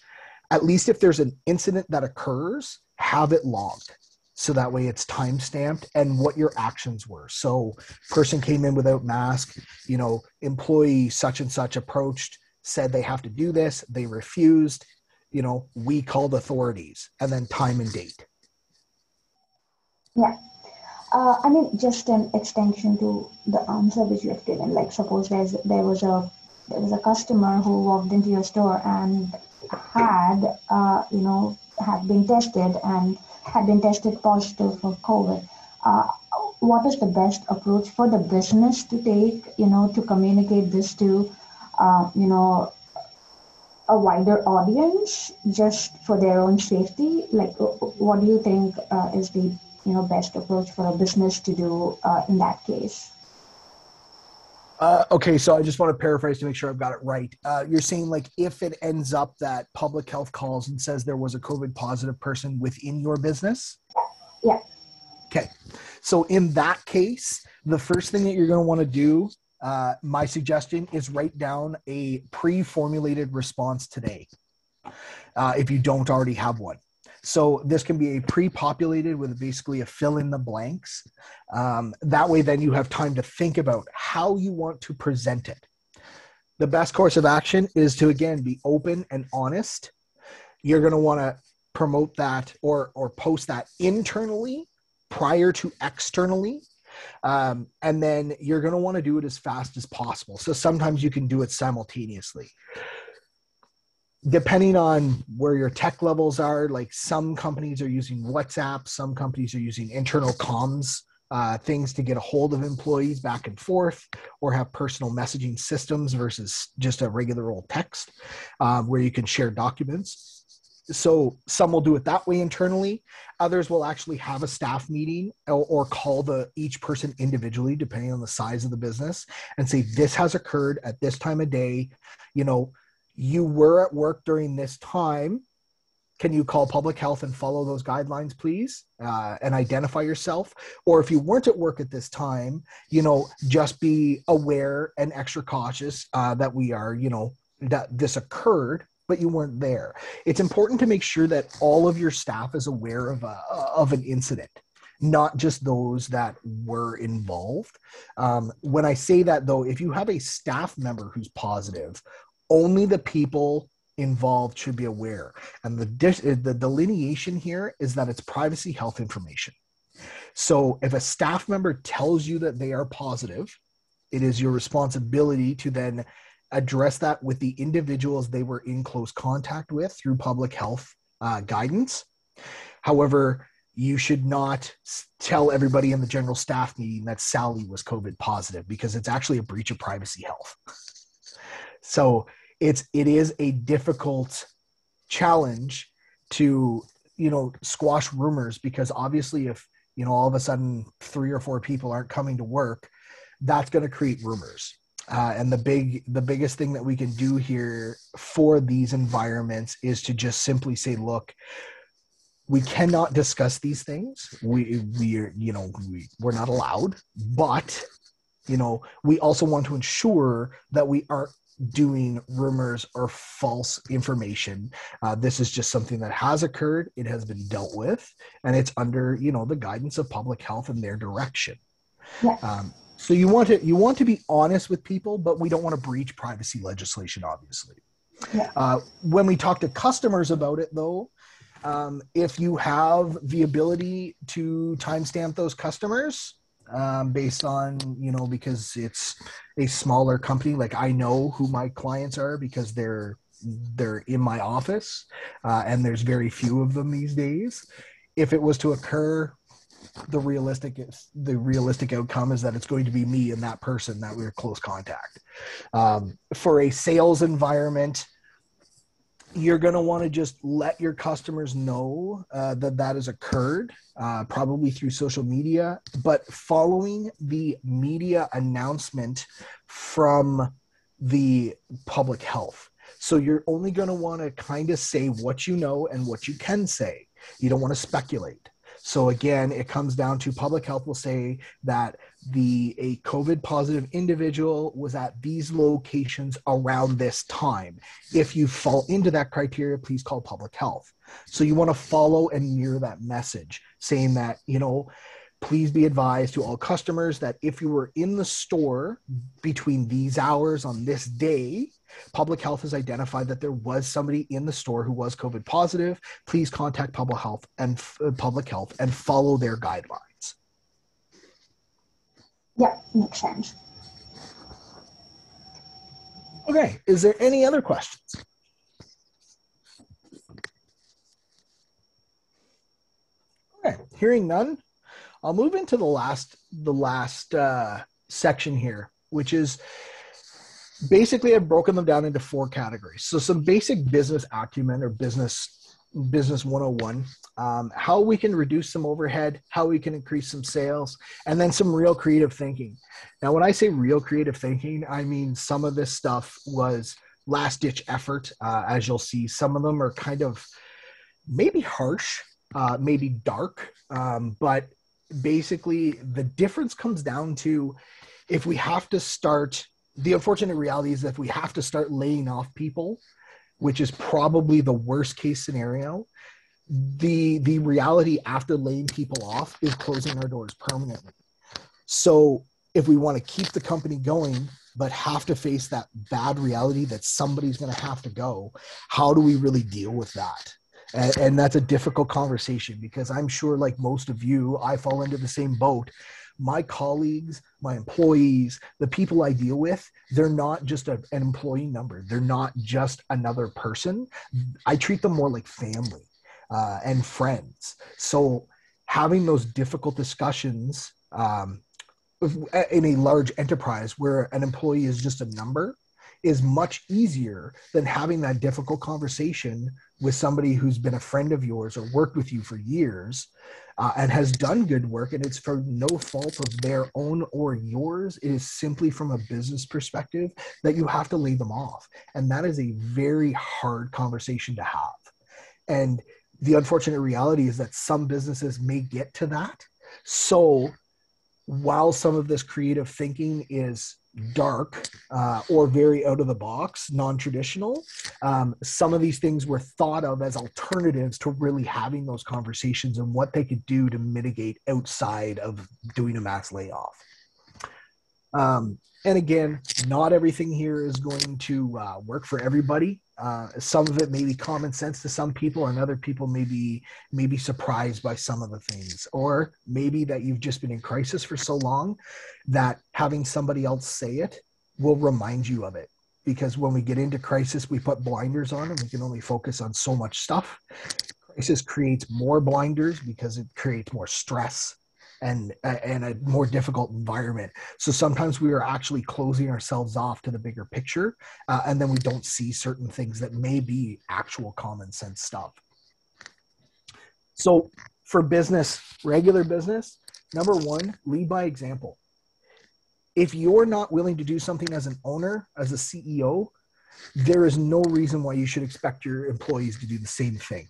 at least if there's an incident that occurs, have it logged. So that way it's time stamped and what your actions were. So person came in without mask, you know, employee such and such approached, said they have to do this, they refused you know, we called authorities, and then time and date. Yeah. Uh, I mean, just an extension to the answer which you have given. Like, suppose there's there was a there was a customer who walked into your store and had, uh, you know, had been tested and had been tested positive for COVID. Uh, what is the best approach for the business to take, you know, to communicate this to, uh, you know, a wider audience just for their own safety? Like, what do you think uh, is the you know best approach for a business to do uh, in that case? Uh, okay, so I just want to paraphrase to make sure I've got it right. Uh, you're saying like if it ends up that public health calls and says there was a COVID positive person within your business. Yeah. Okay, so in that case, the first thing that you're going to want to do uh, my suggestion is write down a pre-formulated response today uh, if you don't already have one so this can be a pre-populated with basically a fill in the blanks um, that way then you have time to think about how you want to present it the best course of action is to again be open and honest you're going to want to promote that or or post that internally prior to externally um, and then you're going to want to do it as fast as possible. So sometimes you can do it simultaneously. Depending on where your tech levels are, like some companies are using WhatsApp, some companies are using internal comms uh, things to get a hold of employees back and forth, or have personal messaging systems versus just a regular old text uh, where you can share documents. So some will do it that way internally. Others will actually have a staff meeting or, or, call the each person individually depending on the size of the business and say this has occurred at this time of day. You know you were at work during this time can you call public health and follow those guidelines please uh, and identify yourself or if you weren't at work at this time you know just be aware and extra cautious uh, that we are you know that this occurred but you weren't there. It's important to make sure that all of your staff is aware of a, of an incident. not just those that were involved. Um, when I say that, though, if you have a staff member who's positive, only the people involved should be aware. And the, the delineation here is that it's privacy health information. So if a staff member tells you that they are positive, it is your responsibility to then address that with the individuals they were in close contact with through public health uh, guidance. However, you should not tell everybody in the general staff meeting that Sally was COVID positive because it's actually a breach of privacy health. So it's it is a difficult challenge to you know squash rumors because obviously if you know all of a sudden three or four people aren't coming to work that's going to create rumors. Uh, and the big the biggest thing that we can do here for these environments is to just simply say look we cannot discuss these things. We we are you know we, we're not allowed but you know we also want to ensure that we aren't doing rumors or false information uh, this is just something that has occurred it has been dealt with and it's under you know the guidance of public health and their direction yeah. um, so you want to you want to be honest with people but we don't want to breach privacy legislation obviously yeah. uh, when we talk to customers about it though um, if you have the ability to timestamp those customers um, based on you know because it's a smaller company like i know who my clients are because they're they're in my office uh, and there's very few of them these days. If it was to occur the realistic the realistic outcome is that it's going to be me and that person that we're close contact. Um, for a sales environment you're going to want to just let your customers know uh, that that has occurred, uh, probably through social media, but following the media announcement from the public health. So you're only going to want to kind of say what you know and what you can say. You don't want to speculate. So again, it comes down to public health will say that the a COVID positive individual was at these locations around this time. If you fall into that criteria, please call public health. So you want to follow and mirror that message, saying that, you know, please be advised to all customers that if you were in the store between these hours on this day, Public health has identified that there was somebody in the store who was COVID positive. Please contact public health and uh, public health and follow their guidelines. Yeah, makes sense. Okay, is there any other questions? Okay, hearing none, I'll move into the last the last uh, section here, which is basically I've broken them down into four categories. So some basic business acumen or business business 101 um, how we can reduce some overhead how we can increase some sales and then some real creative thinking. Now when i say real creative thinking i mean some of this stuff was last ditch effort. Uh, as you'll see some of them are kind of maybe harsh uh, maybe dark um, but basically the difference comes down to if we have to start the unfortunate reality is that we have to start laying off people, which is probably the worst case scenario. The the reality after laying people off is closing our doors permanently. So if we want to keep the company going, but have to face that bad reality that somebody's going to have to go, how do we really deal with that? And, and, that's a difficult conversation because I'm sure, like most of you, I fall into the same boat my colleagues, my employees, the people I deal with, they're not just a, an employee number. They're not just another person. I treat them more like family uh, and friends. So having those difficult discussions um, in a large enterprise where an employee is just a number is much easier than having that difficult conversation with somebody who's been a friend of yours or worked with you for years uh, and has done good work and it's for no fault of their own or yours. It is simply from a business perspective that you have to lay them off. And that is a very hard conversation to have. And the unfortunate reality is that some businesses may get to that. So while some of this creative thinking is dark uh, or very out of the box, non traditional. Um, some of these things were thought of as alternatives to really having those conversations and what they could do to mitigate outside of doing a mass layoff. Um, and again, not everything here is going to uh, work for everybody. Uh, some of it may be common sense to some people, and other people may be, may be surprised by some of the things. Or maybe that you've just been in crisis for so long that having somebody else say it will remind you of it. Because when we get into crisis, we put blinders on and we can only focus on so much stuff. Crisis creates more blinders because it creates more stress and and a more difficult environment. So sometimes we are actually closing ourselves off to the bigger picture, uh, and then we don't see certain things that may be actual common sense stuff. So for business, regular business, number one, lead by example. If you're not willing to do something as an owner, as a CEO, there is no reason why you should expect your employees to do the same thing.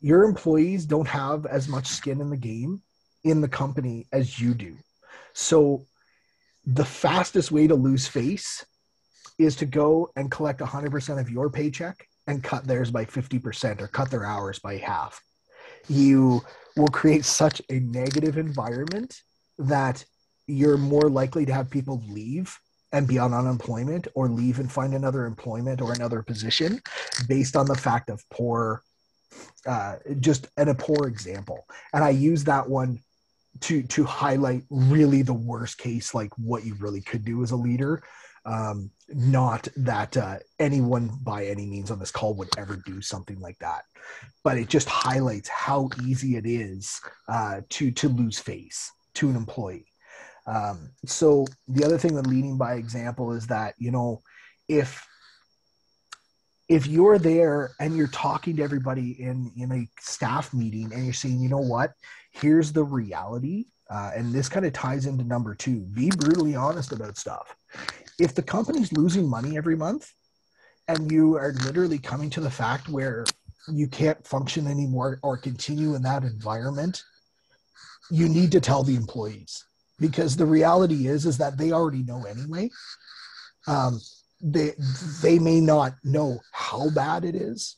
Your employees don't have as much skin in the game in the company as you do. So the fastest way to lose face is to go and collect 100% of your paycheck and cut theirs by 50% or cut their hours by half. You will create such a negative environment that you're more likely to have people leave and be on unemployment or leave and find another employment or another position based on the fact of poor uh, just at a poor example and i use that one to to highlight really the worst case like what you really could do as a leader. Um, not that uh, anyone by any means on this call would ever do something like that but it just highlights how easy it is uh, to to lose face to an employee. Um, so the other thing that leading by example is that you know if if you're there and you're talking to everybody in in a staff meeting and you're saying you know what? Here's the reality uh, and this kind of ties into number two be brutally honest about stuff. If the company's losing money every month and you are literally coming to the fact where you can't function anymore or continue in that environment you need to tell the employees because the reality is is that they already know anyway. Um, they they may not know how bad it is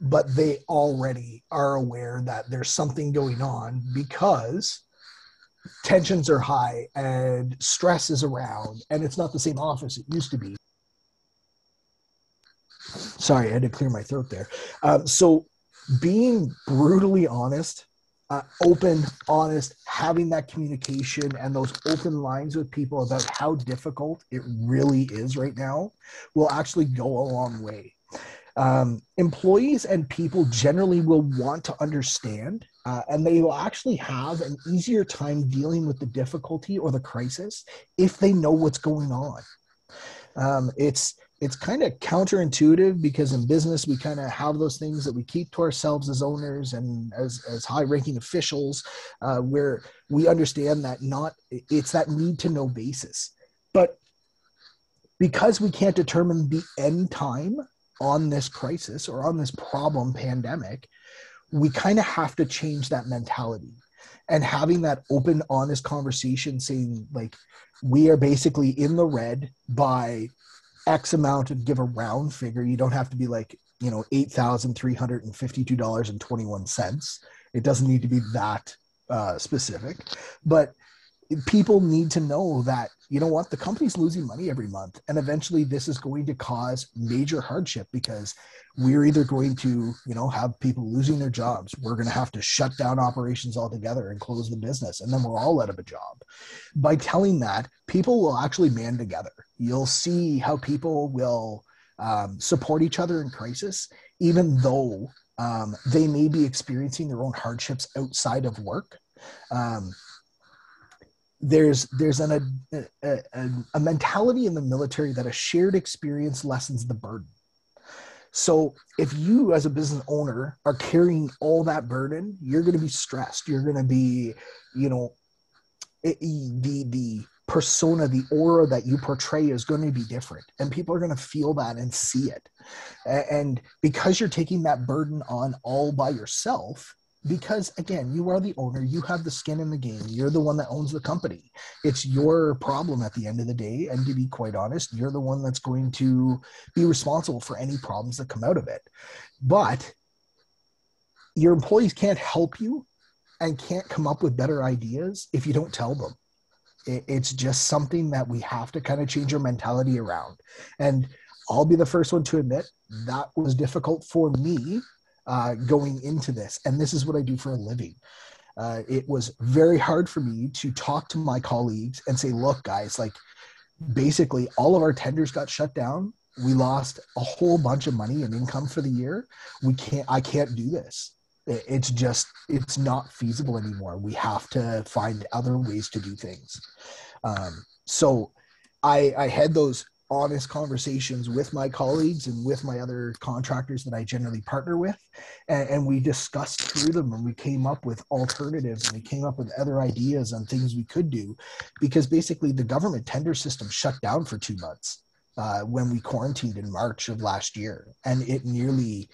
but they already are aware that there's something going on because tensions are high and stress is around and it's not the same office it used to be. Sorry i had to clear my throat there. Um, so being brutally honest uh, open, honest, having that communication and those open lines with people about how difficult it really is right now will actually go a long way. Um, employees and people generally will want to understand, uh, and they will actually have an easier time dealing with the difficulty or the crisis if they know what's going on. Um, it's it's kind of counterintuitive because in business we kind of have those things that we keep to ourselves as owners and as, as high ranking officials uh, where we understand that not it's that need to know basis. But because we can't determine the end time on this crisis or on this problem pandemic we kind of have to change that mentality. And having that open honest conversation saying like we are basically in the red by X amount and give a round figure. You don't have to be like, you know, $8,352.21. It doesn't need to be that uh, specific. But people need to know that you know what the company's losing money every month and eventually this is going to cause major hardship because we're either going to you know have people losing their jobs we're going to have to shut down operations altogether and close the business and then we're all out of a job. By telling that people will actually man together. You'll see how people will um, support each other in crisis even though um, they may be experiencing their own hardships outside of work. Um, there's there's an, a, a, a mentality in the military that a shared experience lessens the burden. So if you as a business owner are carrying all that burden you're going to be stressed. You're going to be you know it, the the persona the aura that you portray is going to be different and people are going to feel that and see it. And because you're taking that burden on all by yourself because again you are the owner you have the skin in the game you're the one that owns the company. It's your problem at the end of the day and to be quite honest you're the one that's going to be responsible for any problems that come out of it. But your employees can't help you and can't come up with better ideas if you don't tell them. It's just something that we have to kind of change our mentality around. And i'll be the first one to admit that was difficult for me uh, going into this. And this is what I do for a living. Uh, it was very hard for me to talk to my colleagues and say, look, guys, like basically all of our tenders got shut down. We lost a whole bunch of money and income for the year. We can't, I can't do this. It's just, it's not feasible anymore. We have to find other ways to do things. Um, so I, I had those honest conversations with my colleagues and with my other contractors that I generally partner with. And, and, we discussed through them and we came up with alternatives and we came up with other ideas on things we could do because basically the government tender system shut down for two months uh, when we quarantined in March of last year. And it nearly,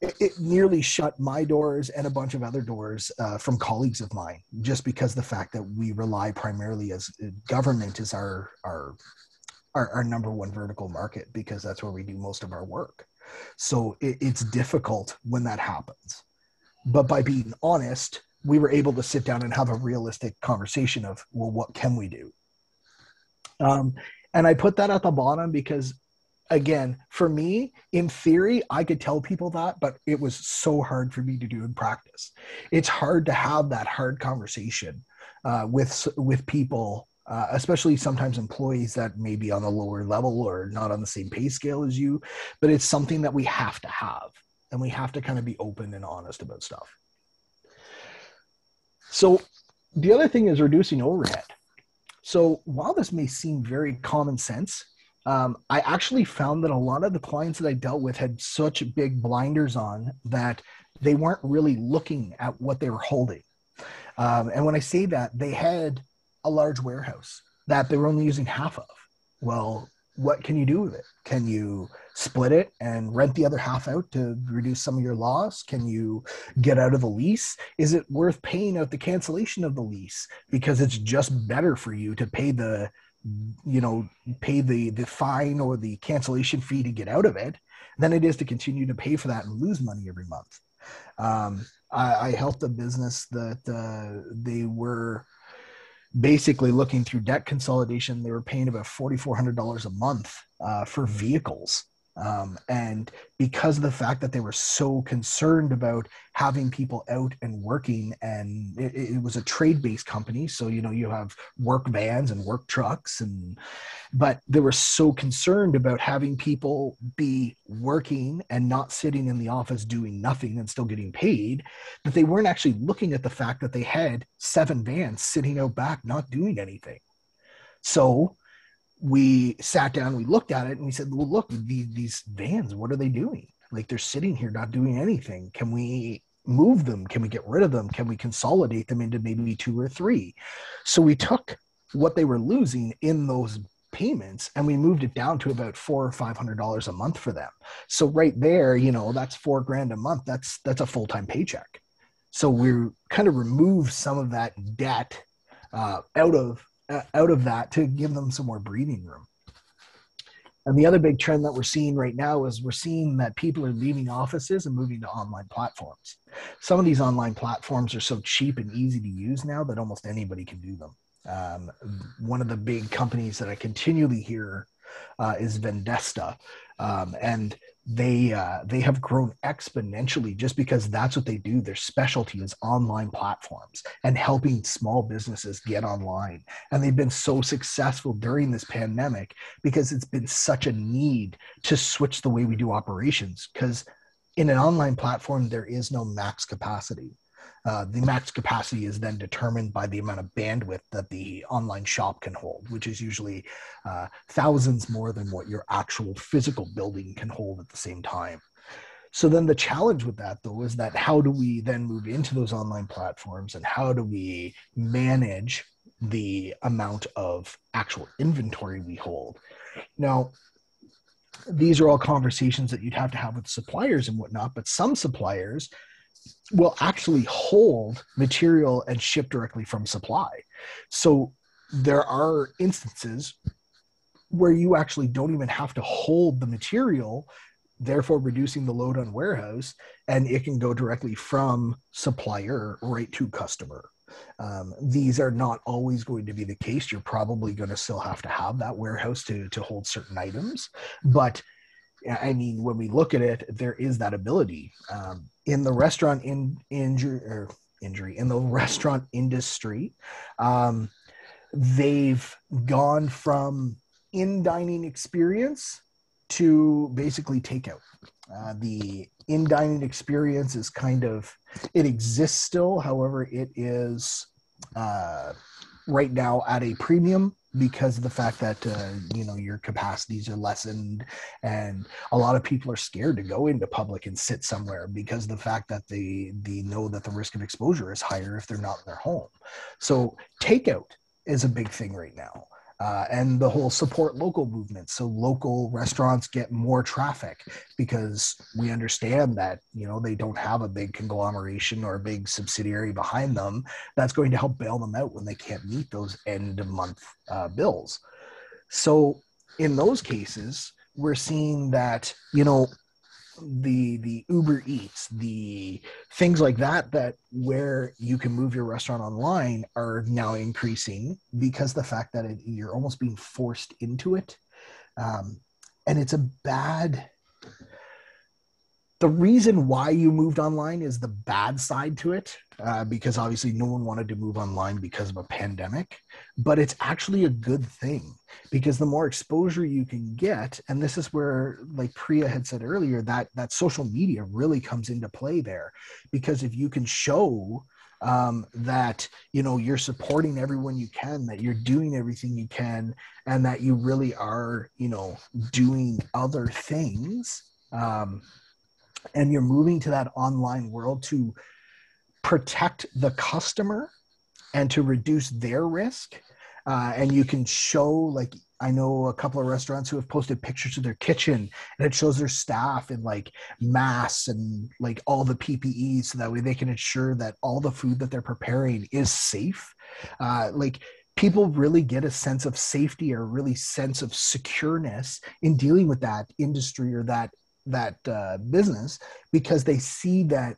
it, nearly shut my doors and a bunch of other doors uh, from colleagues of mine just because the fact that we rely primarily as uh, government is our our our, our number one vertical market because that's where we do most of our work. So it, it's difficult when that happens. But by being honest, we were able to sit down and have a realistic conversation of, well, what can we do? Um, and I put that at the bottom because, again, for me, in theory, I could tell people that, but it was so hard for me to do in practice. It's hard to have that hard conversation uh, with with people uh, especially sometimes employees that may be on a lower level or not on the same pay scale as you. But it's something that we have to have, and we have to kind of be open and honest about stuff. So, the other thing is reducing overhead. So, while this may seem very common sense, um, I actually found that a lot of the clients that I dealt with had such big blinders on that they weren't really looking at what they were holding. Um, and when I say that, they had a large warehouse that they were only using half of. Well, what can you do with it? Can you split it and rent the other half out to reduce some of your loss? Can you get out of the lease? Is it worth paying out the cancellation of the lease because it's just better for you to pay the you know pay the the fine or the cancellation fee to get out of it than it is to continue to pay for that and lose money every month. Um, I, I helped a business that uh, they were basically looking through debt consolidation, they were paying about $4,400 a month uh, for vehicles. Um, and because of the fact that they were so concerned about having people out and working, and it, it was a trade based company, so you know you have work vans and work trucks, and but they were so concerned about having people be working and not sitting in the office doing nothing and still getting paid that they weren't actually looking at the fact that they had seven vans sitting out back not doing anything. So we sat down, we looked at it, and we said, "Well, look, these, these vans, what are they doing? Like they're sitting here not doing anything. Can we move them? Can we get rid of them? Can we consolidate them into maybe two or three? So we took what they were losing in those payments and we moved it down to about four or five hundred dollars a month for them. So right there, you know, that's four grand a month. That's that's a full time paycheck. So we kind of remove some of that debt uh, out of out of that to give them some more breathing room. And the other big trend that we're seeing right now is we're seeing that people are leaving offices and moving to online platforms. Some of these online platforms are so cheap and easy to use now that almost anybody can do them. Um, one of the big companies that I continually hear uh, is Vendasta. Um, and they uh, they have grown exponentially just because that's what they do. Their specialty is online platforms and helping small businesses get online. And they've been so successful during this pandemic because it's been such a need to switch the way we do operations because in an online platform there is no max capacity uh, the max capacity is then determined by the amount of bandwidth that the online shop can hold, which is usually uh, thousands more than what your actual physical building can hold at the same time. So then the challenge with that though is that how do we then move into those online platforms and how do we manage the amount of actual inventory we hold? Now, these are all conversations that you'd have to have with suppliers and whatnot, but some suppliers will actually hold material and ship directly from supply. So there are instances where you actually don't even have to hold the material therefore reducing the load on warehouse and it can go directly from supplier right to customer um, these are not always going to be the case you're probably going to still have to have that warehouse to, to hold certain items but i mean when we look at it there is that ability um, in the restaurant in injury injury in the restaurant industry um, they've gone from in dining experience to basically takeout. Uh, the in dining experience is kind of it exists still, however, it is uh, right now at a premium because of the fact that uh, you know your capacities are lessened and a lot of people are scared to go into public and sit somewhere because the fact that they they know that the risk of exposure is higher if they're not in their home. So takeout is a big thing right now uh, and the whole support local movement so local restaurants get more traffic because we understand that you know they don't have a big conglomeration or a big subsidiary behind them that's going to help bail them out when they can't meet those end of month uh, bills. So in those cases we're seeing that you know the the Uber Eats, the things like that that where you can move your restaurant online are now increasing because the fact that it, you're almost being forced into it, um, and it's a bad the reason why you moved online is the bad side to it uh, because obviously no one wanted to move online because of a pandemic but it's actually a good thing because the more exposure you can get and this is where like priya had said earlier that that social media really comes into play there because if you can show um, that you know you're supporting everyone you can that you're doing everything you can and that you really are you know doing other things um, and you're moving to that online world to protect the customer and to reduce their risk uh, and you can show like i know a couple of restaurants who have posted pictures of their kitchen and it shows their staff in like masks and like all the ppe so that way they can ensure that all the food that they're preparing is safe. Uh, like people really get a sense of safety or really sense of secureness in dealing with that industry or that that uh, business because they see that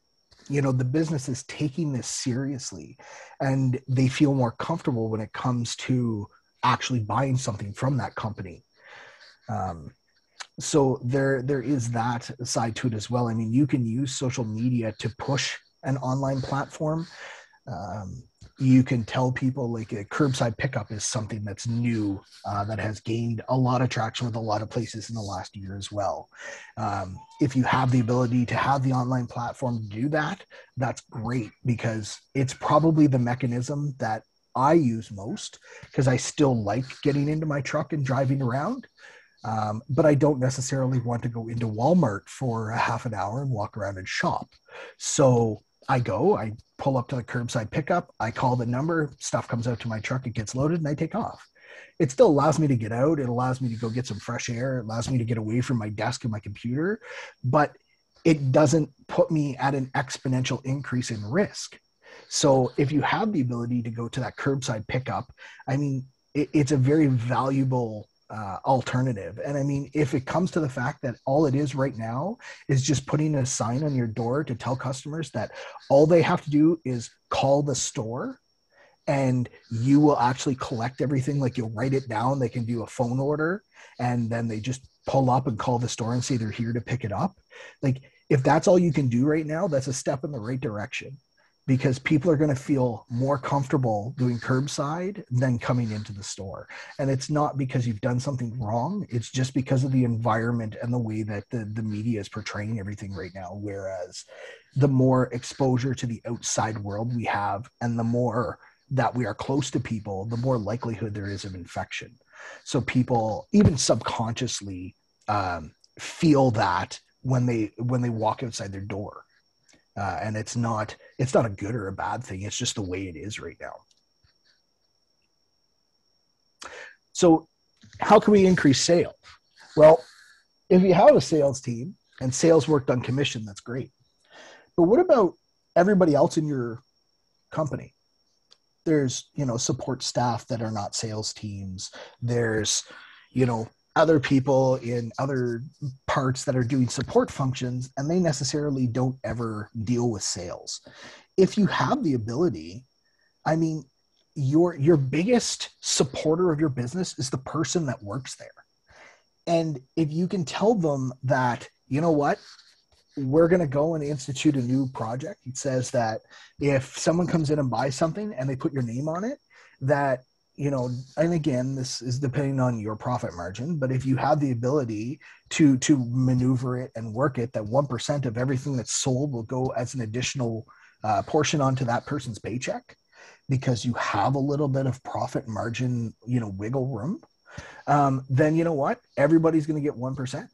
you know the business is taking this seriously and they feel more comfortable when it comes to actually buying something from that company. Um, so there there is that side to it as well. I mean you can use social media to push an online platform. Um, you can tell people like a curbside pickup is something that's new uh, that has gained a lot of traction with a lot of places in the last year as well. Um, if you have the ability to have the online platform to do that that's great because it's probably the mechanism that i use most because i still like getting into my truck and driving around. Um, but i don't necessarily want to go into walmart for a half an hour and walk around and shop. So I go, I pull up to the curbside pickup, I call the number, stuff comes out to my truck, it gets loaded, and I take off. It still allows me to get out. It allows me to go get some fresh air. It allows me to get away from my desk and my computer, but it doesn't put me at an exponential increase in risk. So if you have the ability to go to that curbside pickup, I mean, it, it's a very valuable uh, alternative. And I mean, if it comes to the fact that all it is right now is just putting a sign on your door to tell customers that all they have to do is call the store and you will actually collect everything, like you'll write it down, they can do a phone order, and then they just pull up and call the store and say they're here to pick it up. Like, if that's all you can do right now, that's a step in the right direction because people are going to feel more comfortable doing curbside than coming into the store. And it's not because you've done something wrong, it's just because of the environment and the way that the, the media is portraying everything right now. Whereas the more exposure to the outside world we have, and the more that we are close to people, the more likelihood there is of infection. So people, even subconsciously, um, feel that when they when they walk outside their door uh, and it's not it's not a good or a bad thing. It's just the way it is right now. So how can we increase sales? Well if you have a sales team and sales worked on commission that's great. But what about everybody else in your company? There's you know support staff that are not sales teams. There's you know other people in other parts that are doing support functions and they necessarily don't ever deal with sales. If you have the ability i mean your your biggest supporter of your business is the person that works there. And if you can tell them that you know what we're going to go and institute a new project it says that if someone comes in and buys something and they put your name on it that you know and again this is depending on your profit margin but if you have the ability to to maneuver it and work it that 1% of everything that's sold will go as an additional uh, portion onto that person's paycheck because you have a little bit of profit margin you know wiggle room um, then you know what? Everybody's going to get 1%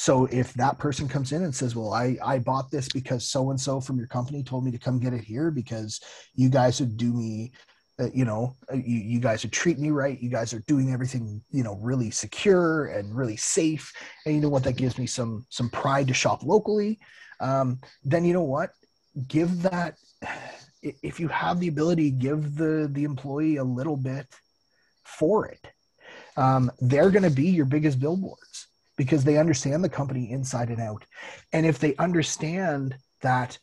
so if that person comes in and says, "Well, I I bought this because so and so from your company told me to come get it here because you guys would do me uh, you know uh, you, you guys are treat me right. You guys are doing everything you know really secure and really safe. And you know what? That gives me some some pride to shop locally. Um, then you know what? Give that if you have the ability give the the employee a little bit for it. Um, they're going to be your biggest billboards because they understand the company inside and out. And if they understand that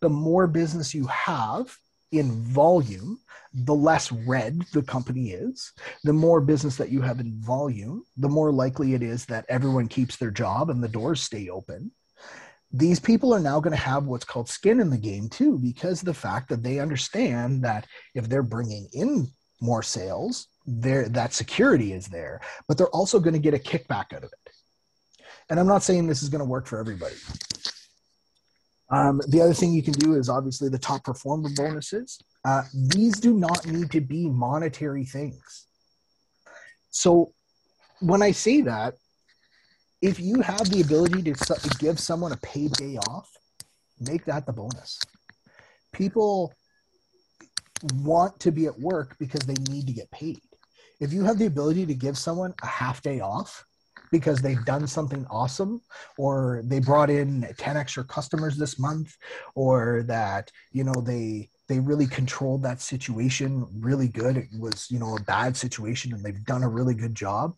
the more business you have in volume, the less red the company is, the more business that you have in volume, the more likely it is that everyone keeps their job and the doors stay open. These people are now going to have what's called skin in the game too, because the fact that they understand that if they're bringing in more sales, there that security is there, but they're also going to get a kickback out of it. And I'm not saying this is going to work for everybody. Um, the other thing you can do is obviously the top performer bonuses. Uh, these do not need to be monetary things. So when I say that, if you have the ability to give someone a paid day off, make that the bonus. People want to be at work because they need to get paid. If you have the ability to give someone a half day off, because they've done something awesome or they brought in 10 extra customers this month or that you know they they really controlled that situation really good. It was you know a bad situation and they've done a really good job.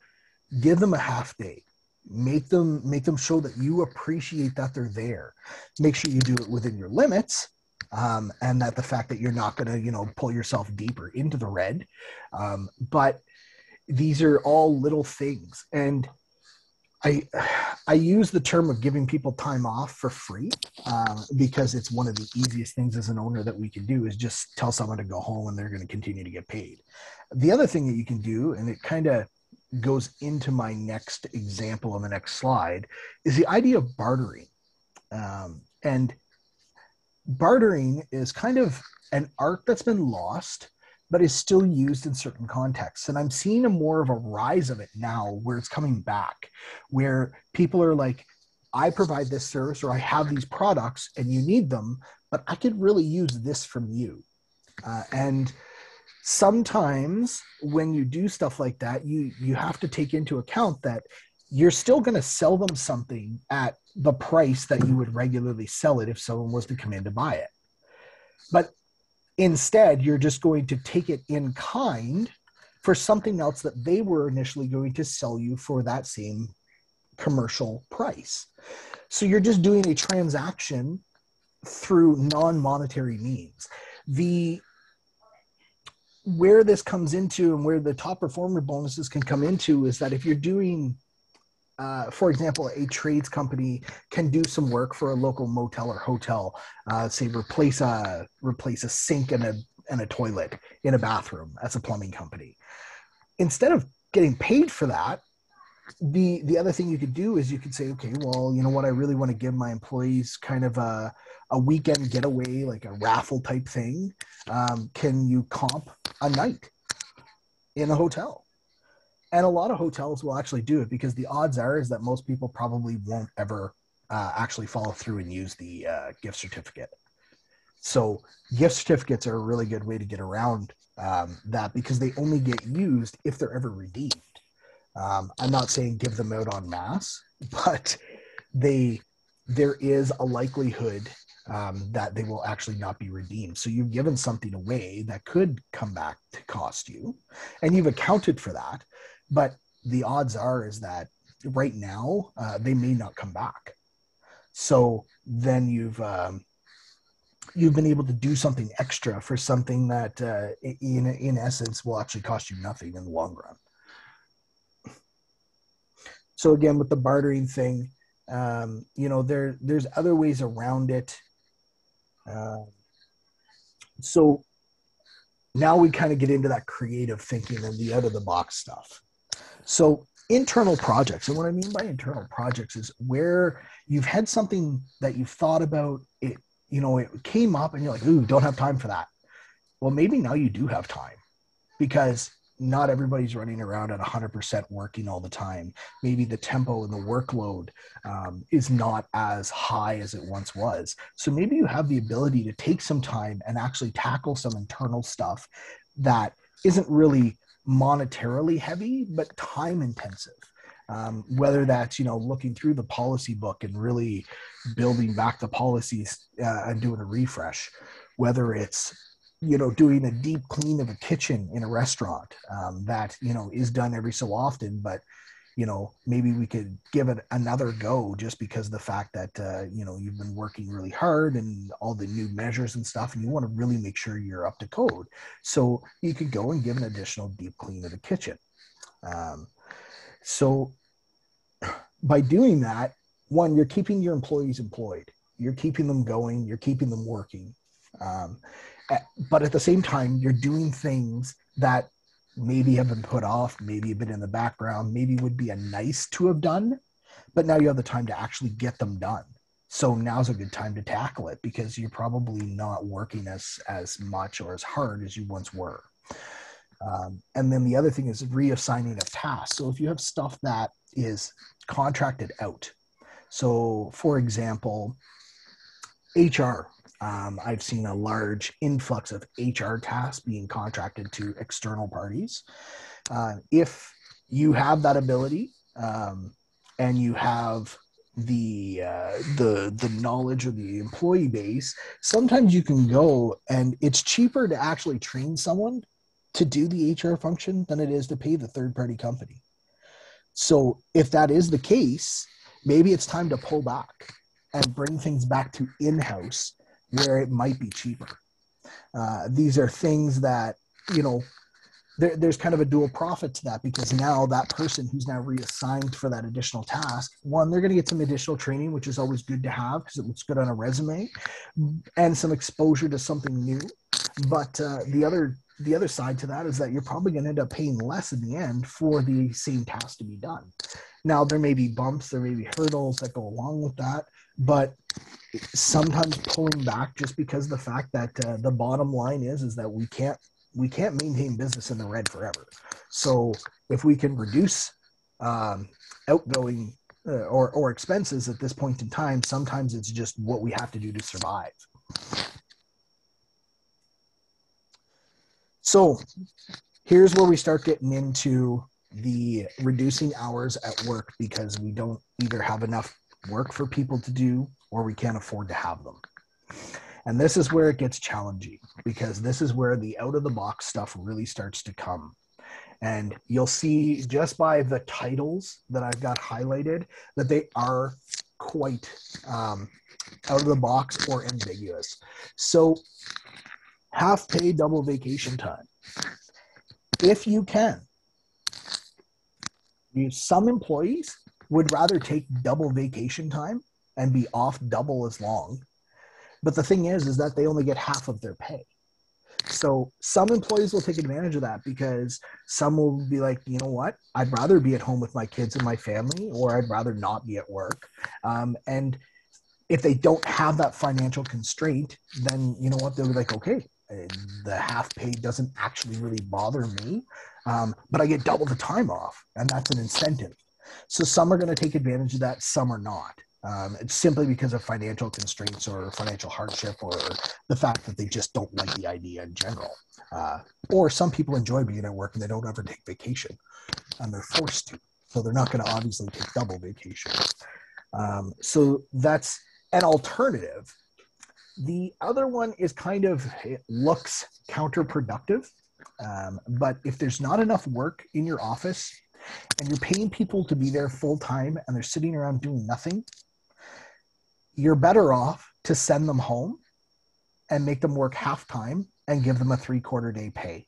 Give them a half day. Make them make them show that you appreciate that they're there. Make sure you do it within your limits um, and that the fact that you're not going to you know pull yourself deeper into the red. Um, but these are all little things. And I I use the term of giving people time off for free uh, because it's one of the easiest things as an owner that we can do is just tell someone to go home and they're going to continue to get paid. The other thing that you can do, and it kind of goes into my next example on the next slide, is the idea of bartering. Um, and bartering is kind of an art that's been lost but is still used in certain contexts. And I'm seeing a more of a rise of it now where it's coming back, where people are like, I provide this service or I have these products and you need them, but I could really use this from you. Uh, and sometimes when you do stuff like that, you you have to take into account that you're still going to sell them something at the price that you would regularly sell it if someone was to come in to buy it. But Instead, you're just going to take it in kind for something else that they were initially going to sell you for that same commercial price. So you're just doing a transaction through non-monetary means. The where this comes into and where the top performer bonuses can come into is that if you're doing uh, for example, a trades company can do some work for a local motel or hotel, uh, say replace a replace a sink and a and a toilet in a bathroom as a plumbing company. Instead of getting paid for that, the the other thing you could do is you could say, okay, well, you know what, I really want to give my employees kind of a a weekend getaway, like a raffle type thing. Um, can you comp a night in a hotel? And a lot of hotels will actually do it because the odds are is that most people probably won't ever uh, actually follow through and use the uh, gift certificate so gift certificates are a really good way to get around um, that because they only get used if they're ever redeemed um, i'm not saying give them out on mass but they there is a likelihood um, that they will actually not be redeemed. So you've given something away that could come back to cost you, and you've accounted for that. But the odds are is that right now uh, they may not come back. So then you've um, you've been able to do something extra for something that uh, in in essence will actually cost you nothing in the long run. So again, with the bartering thing, um, you know there there's other ways around it uh, so now we kind of get into that creative thinking and the out of the box stuff so internal projects and what i mean by internal projects is where you've had something that you've thought about it you know it came up and you're like ooh don't have time for that well maybe now you do have time because not everybody's running around at 100% working all the time. Maybe the tempo and the workload um, is not as high as it once was. So maybe you have the ability to take some time and actually tackle some internal stuff that isn't really monetarily heavy, but time intensive. Um, whether that's you know looking through the policy book and really building back the policies uh, and doing a refresh, whether it's you know doing a deep clean of a kitchen in a restaurant um, that you know is done every so often but you know maybe we could give it another go just because the fact that uh, you know you've been working really hard and all the new measures and stuff and you want to really make sure you're up to code. So you could go and give an additional deep clean of the kitchen. Um, so by doing that one you're keeping your employees employed. You're keeping them going. You're keeping them working. Um, but at the same time you're doing things that maybe have been put off maybe a bit in the background maybe would be a nice to have done but now you have the time to actually get them done. So now's a good time to tackle it because you're probably not working as as much or as hard as you once were. Um, and then the other thing is reassigning of tasks so if you have stuff that is contracted out so for example hr um, I've seen a large influx of HR tasks being contracted to external parties. Uh, if you have that ability um, and you have the uh, the the knowledge of the employee base, sometimes you can go and it's cheaper to actually train someone to do the HR function than it is to pay the third party company. So if that is the case, maybe it's time to pull back and bring things back to in house where it might be cheaper. Uh, these are things that, you know, there, there's kind of a dual profit to that because now that person who's now reassigned for that additional task, one, they're going to get some additional training, which is always good to have because it looks good on a resume, and some exposure to something new. But uh, the other the other side to that is that you're probably going to end up paying less in the end for the same task to be done. Now there may be bumps, there may be hurdles that go along with that, but sometimes pulling back just because the fact that uh, the bottom line is is that we can't we can't maintain business in the red forever. So if we can reduce um, outgoing uh, or or expenses at this point in time, sometimes it's just what we have to do to survive. So here's where we start getting into the reducing hours at work because we don't either have enough work for people to do or we can't afford to have them. And this is where it gets challenging because this is where the out of the box stuff really starts to come. And you'll see just by the titles that I've got highlighted that they are quite um, out of the box or ambiguous. So, half pay, double vacation time. If you can, some employees would rather take double vacation time and be off double as long. But the thing is, is that they only get half of their pay. So some employees will take advantage of that because some will be like, you know what, I'd rather be at home with my kids and my family, or I'd rather not be at work. Um, and if they don't have that financial constraint, then you know what, they'll be like, okay, the half pay doesn't actually really bother me, um, but I get double the time off, and that's an incentive. So some are going to take advantage of that, some are not. Um, it's simply because of financial constraints or financial hardship or the fact that they just don't like the idea in general. Uh, or some people enjoy being at work and they don't ever take vacation and they're forced to. So they're not going to obviously take double vacation. Um, so that's an alternative The other one is kind of, it looks counterproductive. Um, but if there's not enough work in your office and you're paying people to be there full time and they're sitting around doing nothing, you're better off to send them home and make them work half time and give them a three quarter day pay.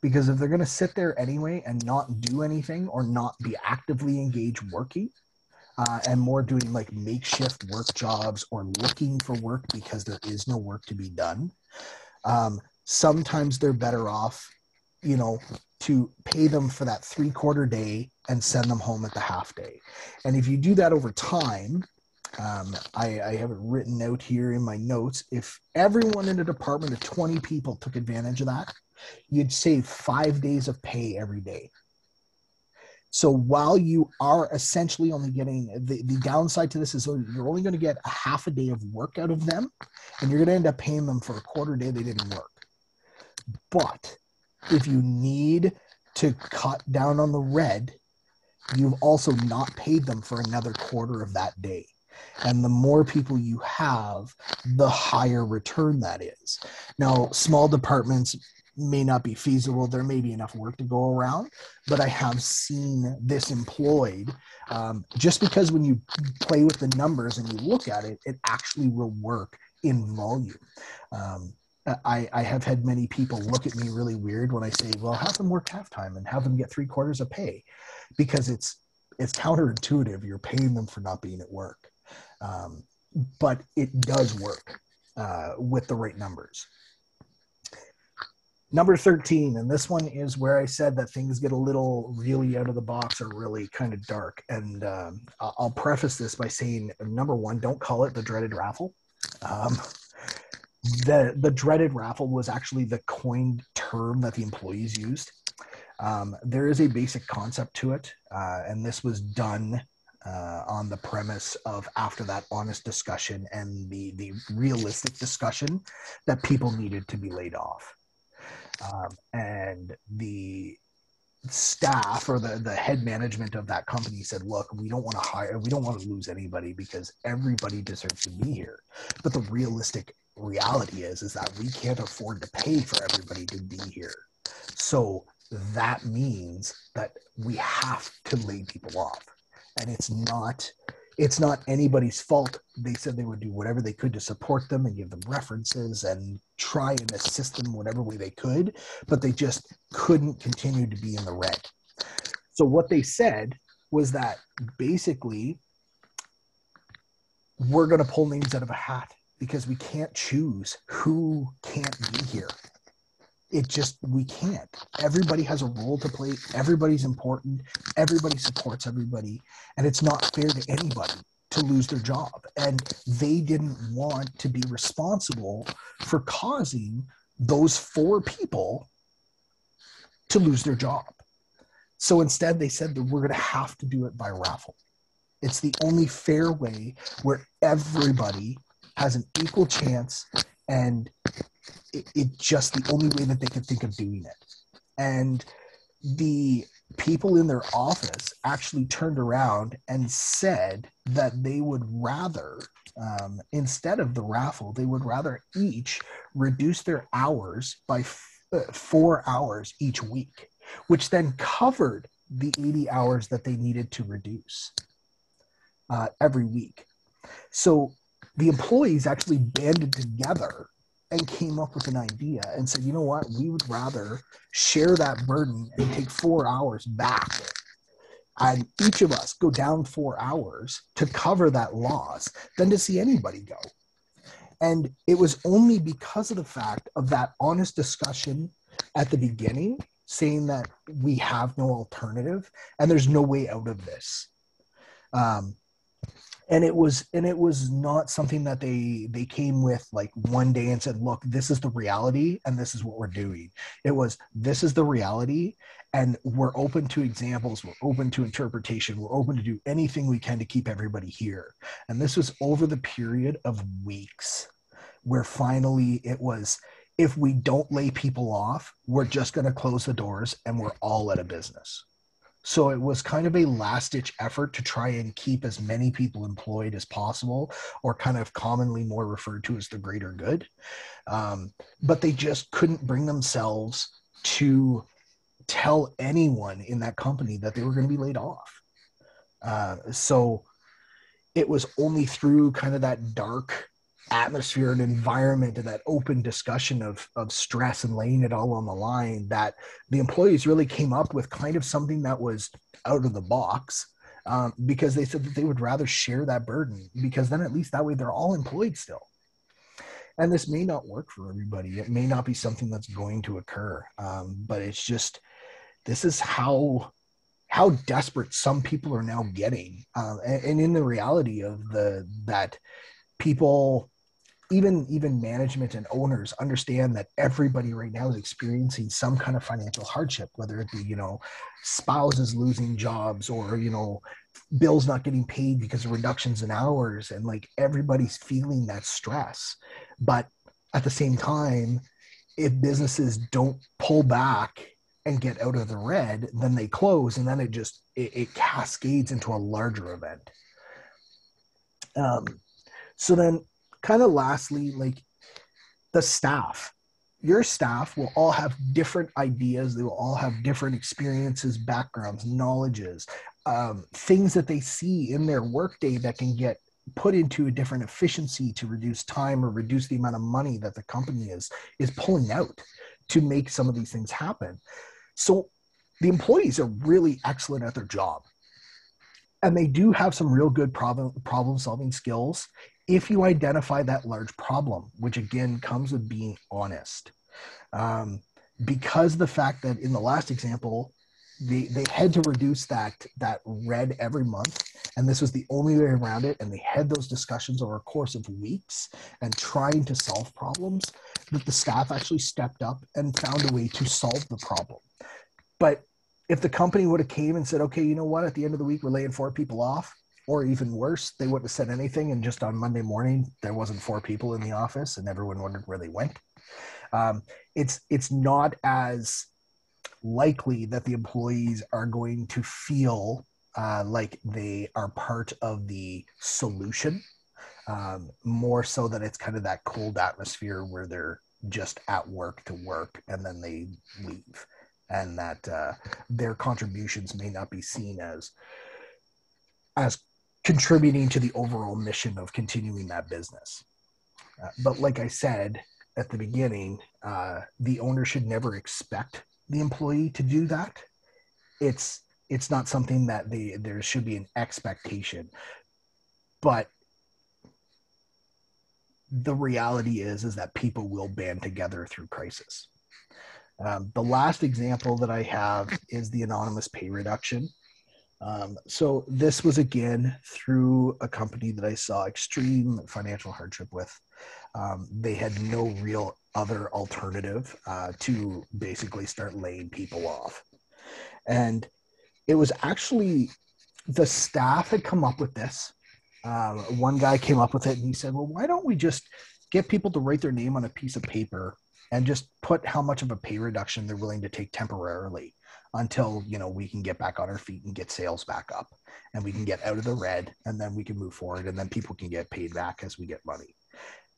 Because if they're going to sit there anyway and not do anything or not be actively engaged working, uh, and more doing like makeshift work jobs or looking for work because there is no work to be done, um, sometimes they're better off, you know, to pay them for that three quarter day and send them home at the half day. And if you do that over time, um, I, I have it written out here in my notes. If everyone in a department of 20 people took advantage of that, you'd save five days of pay every day. So while you are essentially only getting the, the downside to this is you're only going to get a half a day of work out of them, and you're going to end up paying them for a quarter day they didn't work. But if you need to cut down on the red, you've also not paid them for another quarter of that day. And the more people you have, the higher return that is. Now, small departments may not be feasible. There may be enough work to go around, but I have seen this employed um, just because when you play with the numbers and you look at it, it actually will work in volume. Um, I, I have had many people look at me really weird when I say, well, have them work half time and have them get three quarters of pay because it's it's counterintuitive. You're paying them for not being at work. Um, but it does work uh, with the right numbers. Number 13, and this one is where I said that things get a little really out of the box or really kind of dark. And um, I'll preface this by saying number one, don't call it the dreaded raffle. Um, the the dreaded raffle was actually the coined term that the employees used. Um, there is a basic concept to it, uh, and this was done uh, on the premise of after that honest discussion and the the realistic discussion that people needed to be laid off, um, and the staff or the, the head management of that company said look we don't want to hire we don't want to lose anybody because everybody deserves to be here but the realistic reality is is that we can't afford to pay for everybody to be here. So that means that we have to lay people off. And it's not it's not anybody's fault. They said they would do whatever they could to support them and give them references and try and assist them whatever way they could but they just couldn't continue to be in the red. So what they said was that basically we're going to pull names out of a hat because we can't choose who can't be here. It just we can't. Everybody has a role to play. Everybody's important. Everybody supports everybody. And it's not fair to anybody to lose their job. And they didn't want to be responsible for causing those four people to lose their job. So instead they said that we're going to have to do it by raffle. It's the only fair way where everybody has an equal chance and it, it just the only way that they could think of doing it. And the people in their office actually turned around and said that they would rather um, instead of the raffle they would rather each reduce their hours by f- uh, four hours each week which then covered the 80 hours that they needed to reduce uh, every week so the employees actually banded together and came up with an idea and said, you know what, we would rather share that burden and take four hours back. And each of us go down four hours to cover that loss than to see anybody go. And it was only because of the fact of that honest discussion at the beginning, saying that we have no alternative and there's no way out of this. Um, and it was and it was not something that they they came with like one day and said look this is the reality and this is what we're doing. It was this is the reality and we're open to examples we're open to interpretation we're open to do anything we can to keep everybody here. And this was over the period of weeks where finally it was if we don't lay people off we're just going to close the doors and we're all out of business So it was kind of a last ditch effort to try and keep as many people employed as possible, or kind of commonly more referred to as the greater good. Um, but they just couldn't bring themselves to tell anyone in that company that they were going to be laid off. Uh, so it was only through kind of that dark atmosphere and environment and that open discussion of of stress and laying it all on the line that the employees really came up with kind of something that was out of the box um, because they said that they would rather share that burden because then at least that way they're all employed still. And this may not work for everybody. It may not be something that's going to occur um, but it's just this is how how desperate some people are now getting um, and, and in the reality of the that people even even management and owners understand that everybody right now is experiencing some kind of financial hardship whether it be you know spouses losing jobs or you know bills not getting paid because of reductions in hours and like everybody's feeling that stress. But at the same time if businesses don't pull back and get out of the red then they close and then it just it, it cascades into a larger event. Um, so then kind of lastly, like the staff. Your staff will all have different ideas. They will all have different experiences, backgrounds, knowledges, um, things that they see in their workday that can get put into a different efficiency to reduce time or reduce the amount of money that the company is is pulling out to make some of these things happen. So the employees are really excellent at their job and they do have some real good problem problem solving skills if you identify that large problem, which again comes with being honest. Um, because the fact that in the last example, they, they had to reduce that that red every month and this was the only way around it and they had those discussions over a course of weeks and trying to solve problems that the staff actually stepped up and found a way to solve the problem but if the company would have came and said okay you know what at the end of the week we're laying four people off or even worse, they wouldn't have said anything, and just on Monday morning there wasn't four people in the office, and everyone wondered where they went. Um, it's it's not as likely that the employees are going to feel uh, like they are part of the solution. Um, more so that it's kind of that cold atmosphere where they're just at work to work and then they leave, and that uh, their contributions may not be seen as as contributing to the overall mission of continuing that business. Uh, but like I said at the beginning, uh, the owner should never expect the employee to do that. It's it's not something that the there should be an expectation, but the reality is is that people will band together through crisis. Um, the last example that I have is the anonymous pay reduction. Um, so this was again through a company that I saw extreme financial hardship with. Um, they had no real other alternative uh, to basically start laying people off, and it was actually the staff had come up with this. Um, one guy came up with it and he said, "Well, why don't we just get people to write their name on a piece of paper and just put how much of a pay reduction they're willing to take temporarily?" Until you know we can get back on our feet and get sales back up and we can get out of the red and then we can move forward and then people can get paid back as we get money.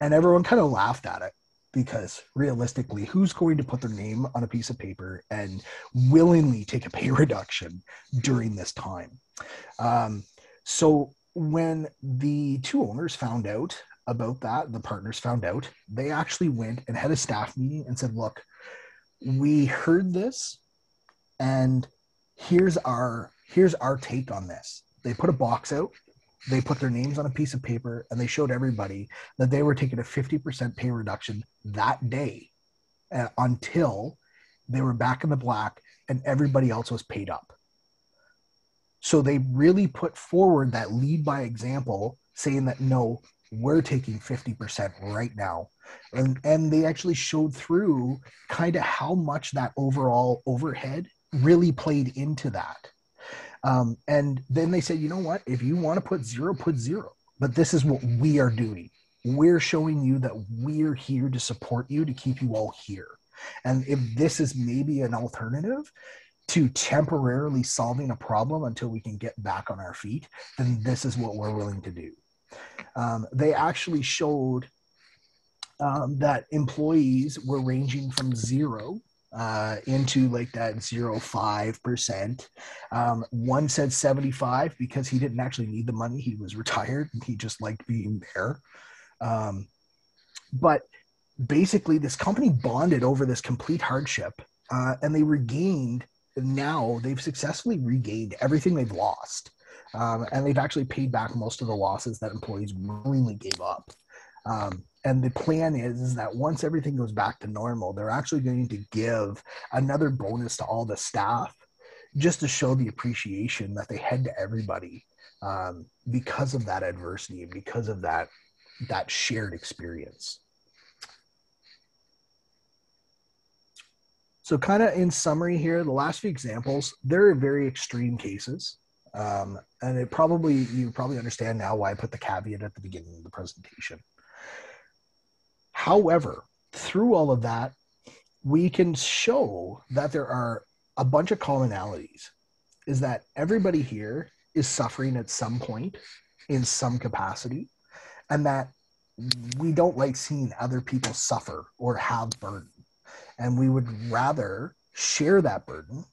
And everyone kind of laughed at it because realistically who's going to put their name on a piece of paper and willingly take a pay reduction during this time? Um, so when the two owners found out about that the partners found out they actually went and had a staff meeting and said look we heard this and here's our here's our take on this. They put a box out they put their names on a piece of paper and they showed everybody that they were taking a 50% pay reduction that day uh, until they were back in the black and everybody else was paid up. So they really put forward that lead by example saying that no we're taking 50% right now. And and they actually showed through kind of how much that overall overhead really played into that. Um, and then they said, you know what? If you want to put zero, put zero. But this is what we are doing. We're showing you that we're here to support you to keep you all here. And if this is maybe an alternative, to temporarily solving a problem until we can get back on our feet, then this is what we're willing to do. Um, they actually showed um, that employees were ranging from zero uh, into like that zero five percent. Um, one said 75 because he didn't actually need the money. He was retired and he just liked being there. Um, but basically, this company bonded over this complete hardship uh, and they regained now they've successfully regained everything they've lost. Um, and they've actually paid back most of the losses that employees willingly gave up. Um, and the plan is, is that once everything goes back to normal, they're actually going to give another bonus to all the staff just to show the appreciation that they had to everybody um, because of that adversity and because of that that shared experience. So, kind of in summary here, the last few examples, they're very extreme cases. Um, and it probably, you probably understand now why I put the caveat at the beginning of the presentation. However, through all of that, we can show that there are a bunch of commonalities. Is that everybody here is suffering at some point in some capacity, and that we don't like seeing other people suffer or have burden. And we would rather share that burden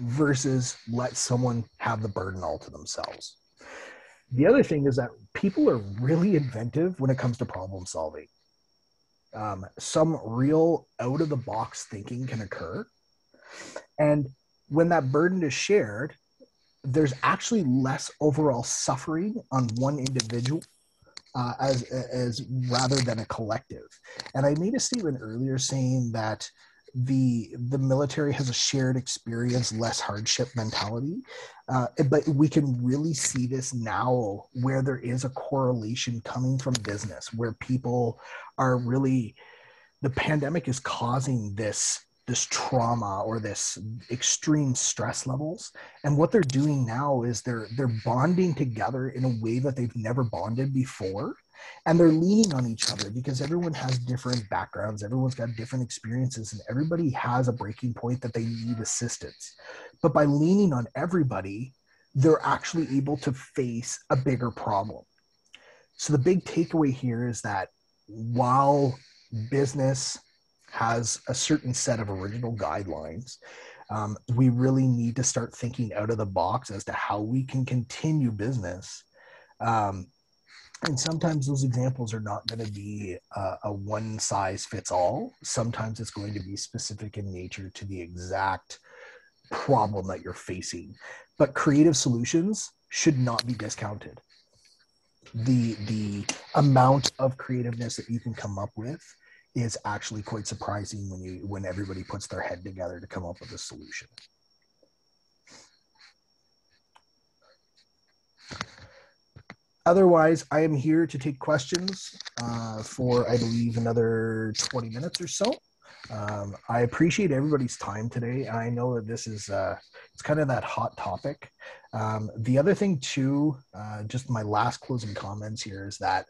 versus let someone have the burden all to themselves. The other thing is that people are really inventive when it comes to problem solving um, some real out of the box thinking can occur. And when that burden is shared, there's actually less overall suffering on one individual uh, as as rather than a collective. And I made a statement earlier saying that the the military has a shared experience, less hardship mentality. Uh, but we can really see this now, where there is a correlation coming from business, where people are really the pandemic is causing this this trauma or this extreme stress levels and what they're doing now is they're they're bonding together in a way that they've never bonded before and they're leaning on each other because everyone has different backgrounds everyone's got different experiences and everybody has a breaking point that they need assistance. But by leaning on everybody they're actually able to face a bigger problem. So the big takeaway here is that while business has a certain set of original guidelines um, we really need to start thinking out of the box as to how we can continue business um, and sometimes those examples are not going to be uh, a one size fits all. Sometimes it's going to be specific in nature to the exact problem that you're facing. But creative solutions should not be discounted. The the amount of creativeness that you can come up with is actually quite surprising when you when everybody puts their head together to come up with a solution. Otherwise, I am here to take questions uh, for, I believe, another 20 minutes or so. Um, I appreciate everybody's time today. I know that this is uh, it's kind of that hot topic. Um, the other thing, too, uh, just my last closing comments here is that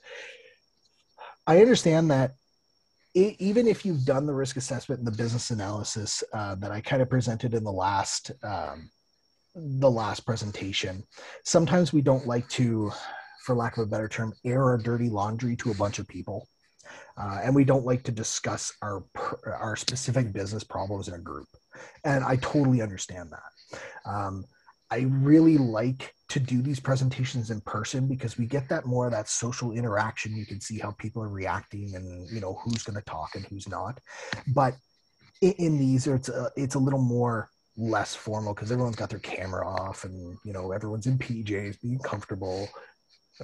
I understand that it, even if you've done the risk assessment and the business analysis uh, that I kind of presented in the last um, the last presentation, sometimes we don't like to for lack of a better term, air our dirty laundry to a bunch of people. Uh, and we don't like to discuss our our specific business problems in a group. And I totally understand that. Um, I really like to do these presentations in person because we get that more of that social interaction. You can see how people are reacting and you know who's going to talk and who's not. But in, in these, it's a, it's a little more less formal because everyone's got their camera off and you know everyone's in PJs, being comfortable,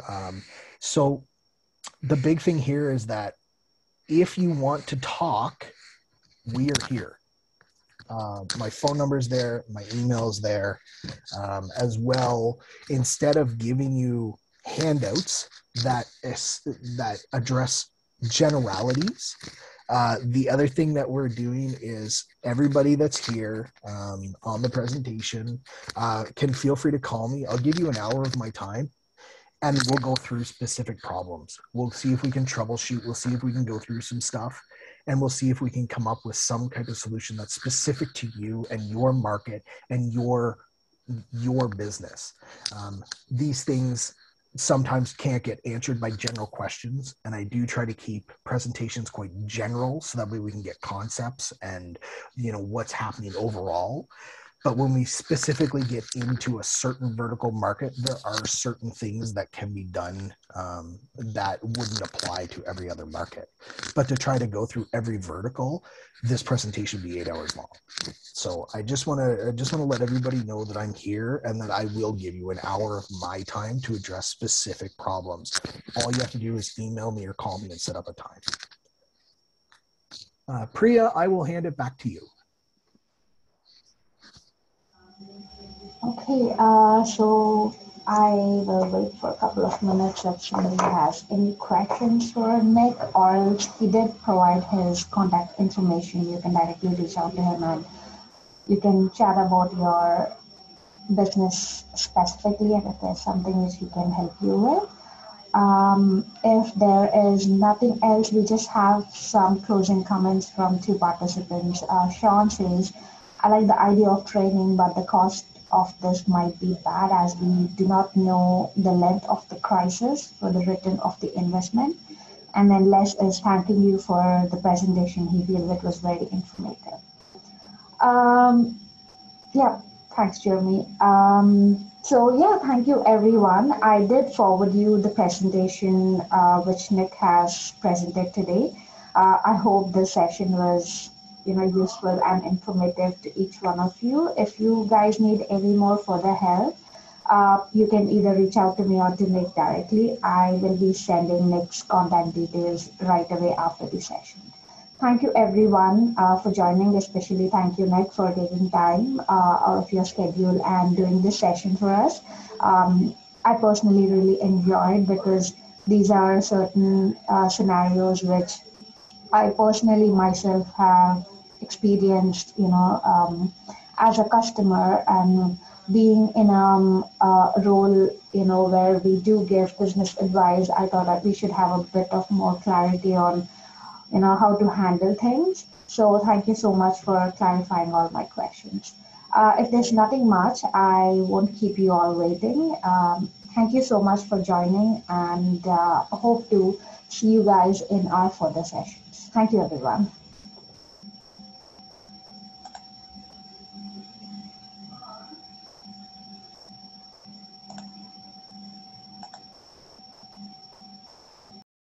um, so the big thing here is that if you want to talk, we are here. Uh, my phone number is there, my email is there um, as well. Instead of giving you handouts that is, that address generalities, uh, the other thing that we're doing is everybody that's here um, on the presentation uh, can feel free to call me. I'll give you an hour of my time and we'll go through specific problems. We'll see if we can troubleshoot. We'll see if we can go through some stuff. and we'll see if we can come up with some kind of solution that's specific to you and your market and your your business. Um, these things sometimes can't get answered by general questions and i do try to keep presentations quite general so that way we can get concepts and you know what's happening overall but when we specifically get into a certain vertical market, there are certain things that can be done um, that wouldn't apply to every other market. But to try to go through every vertical, this presentation be eight hours long. So I just want to I just want to let everybody know that I'm here and that I will give you an hour of my time to address specific problems. All you have to do is email me or call me and set up a time. Uh, Priya, I will hand it back to you. Okay, uh, so I will wait for a couple of minutes if somebody has any questions for Nick, or else he did provide his contact information. You can directly reach out to him and you can chat about your business specifically and if there's something which he can help you with. Um, if there is nothing else, we just have some closing comments from two participants. Uh, Sean says, I like the idea of training, but the cost of this might be bad as we do not know the length of the crisis for the return of the investment. And then Les is thanking you for the presentation. He feels it was very informative. Um, yeah, thanks, Jeremy. Um, so yeah, thank you everyone. I did forward you the presentation uh, which Nick has presented today. Uh, I hope the session was you know useful and informative to each one of you. If you guys need any more further help, uh, you can either reach out to me or to Nick directly. I will be sending Nick's contact details right away after the session. Thank you everyone uh, for joining, especially thank you Nick for taking time uh, out of your schedule and doing this session for us. Um, I personally really enjoyed because these are certain uh, scenarios which I personally myself have experienced, you know, um, as a customer and being in um, a role, you know, where we do give business advice, I thought that we should have a bit of more clarity on, you know, how to handle things. So thank you so much for clarifying all my questions. Uh, if there's nothing much, I won't keep you all waiting. Um, thank you so much for joining and uh, hope to see you guys in our further sessions. Thank you, everyone.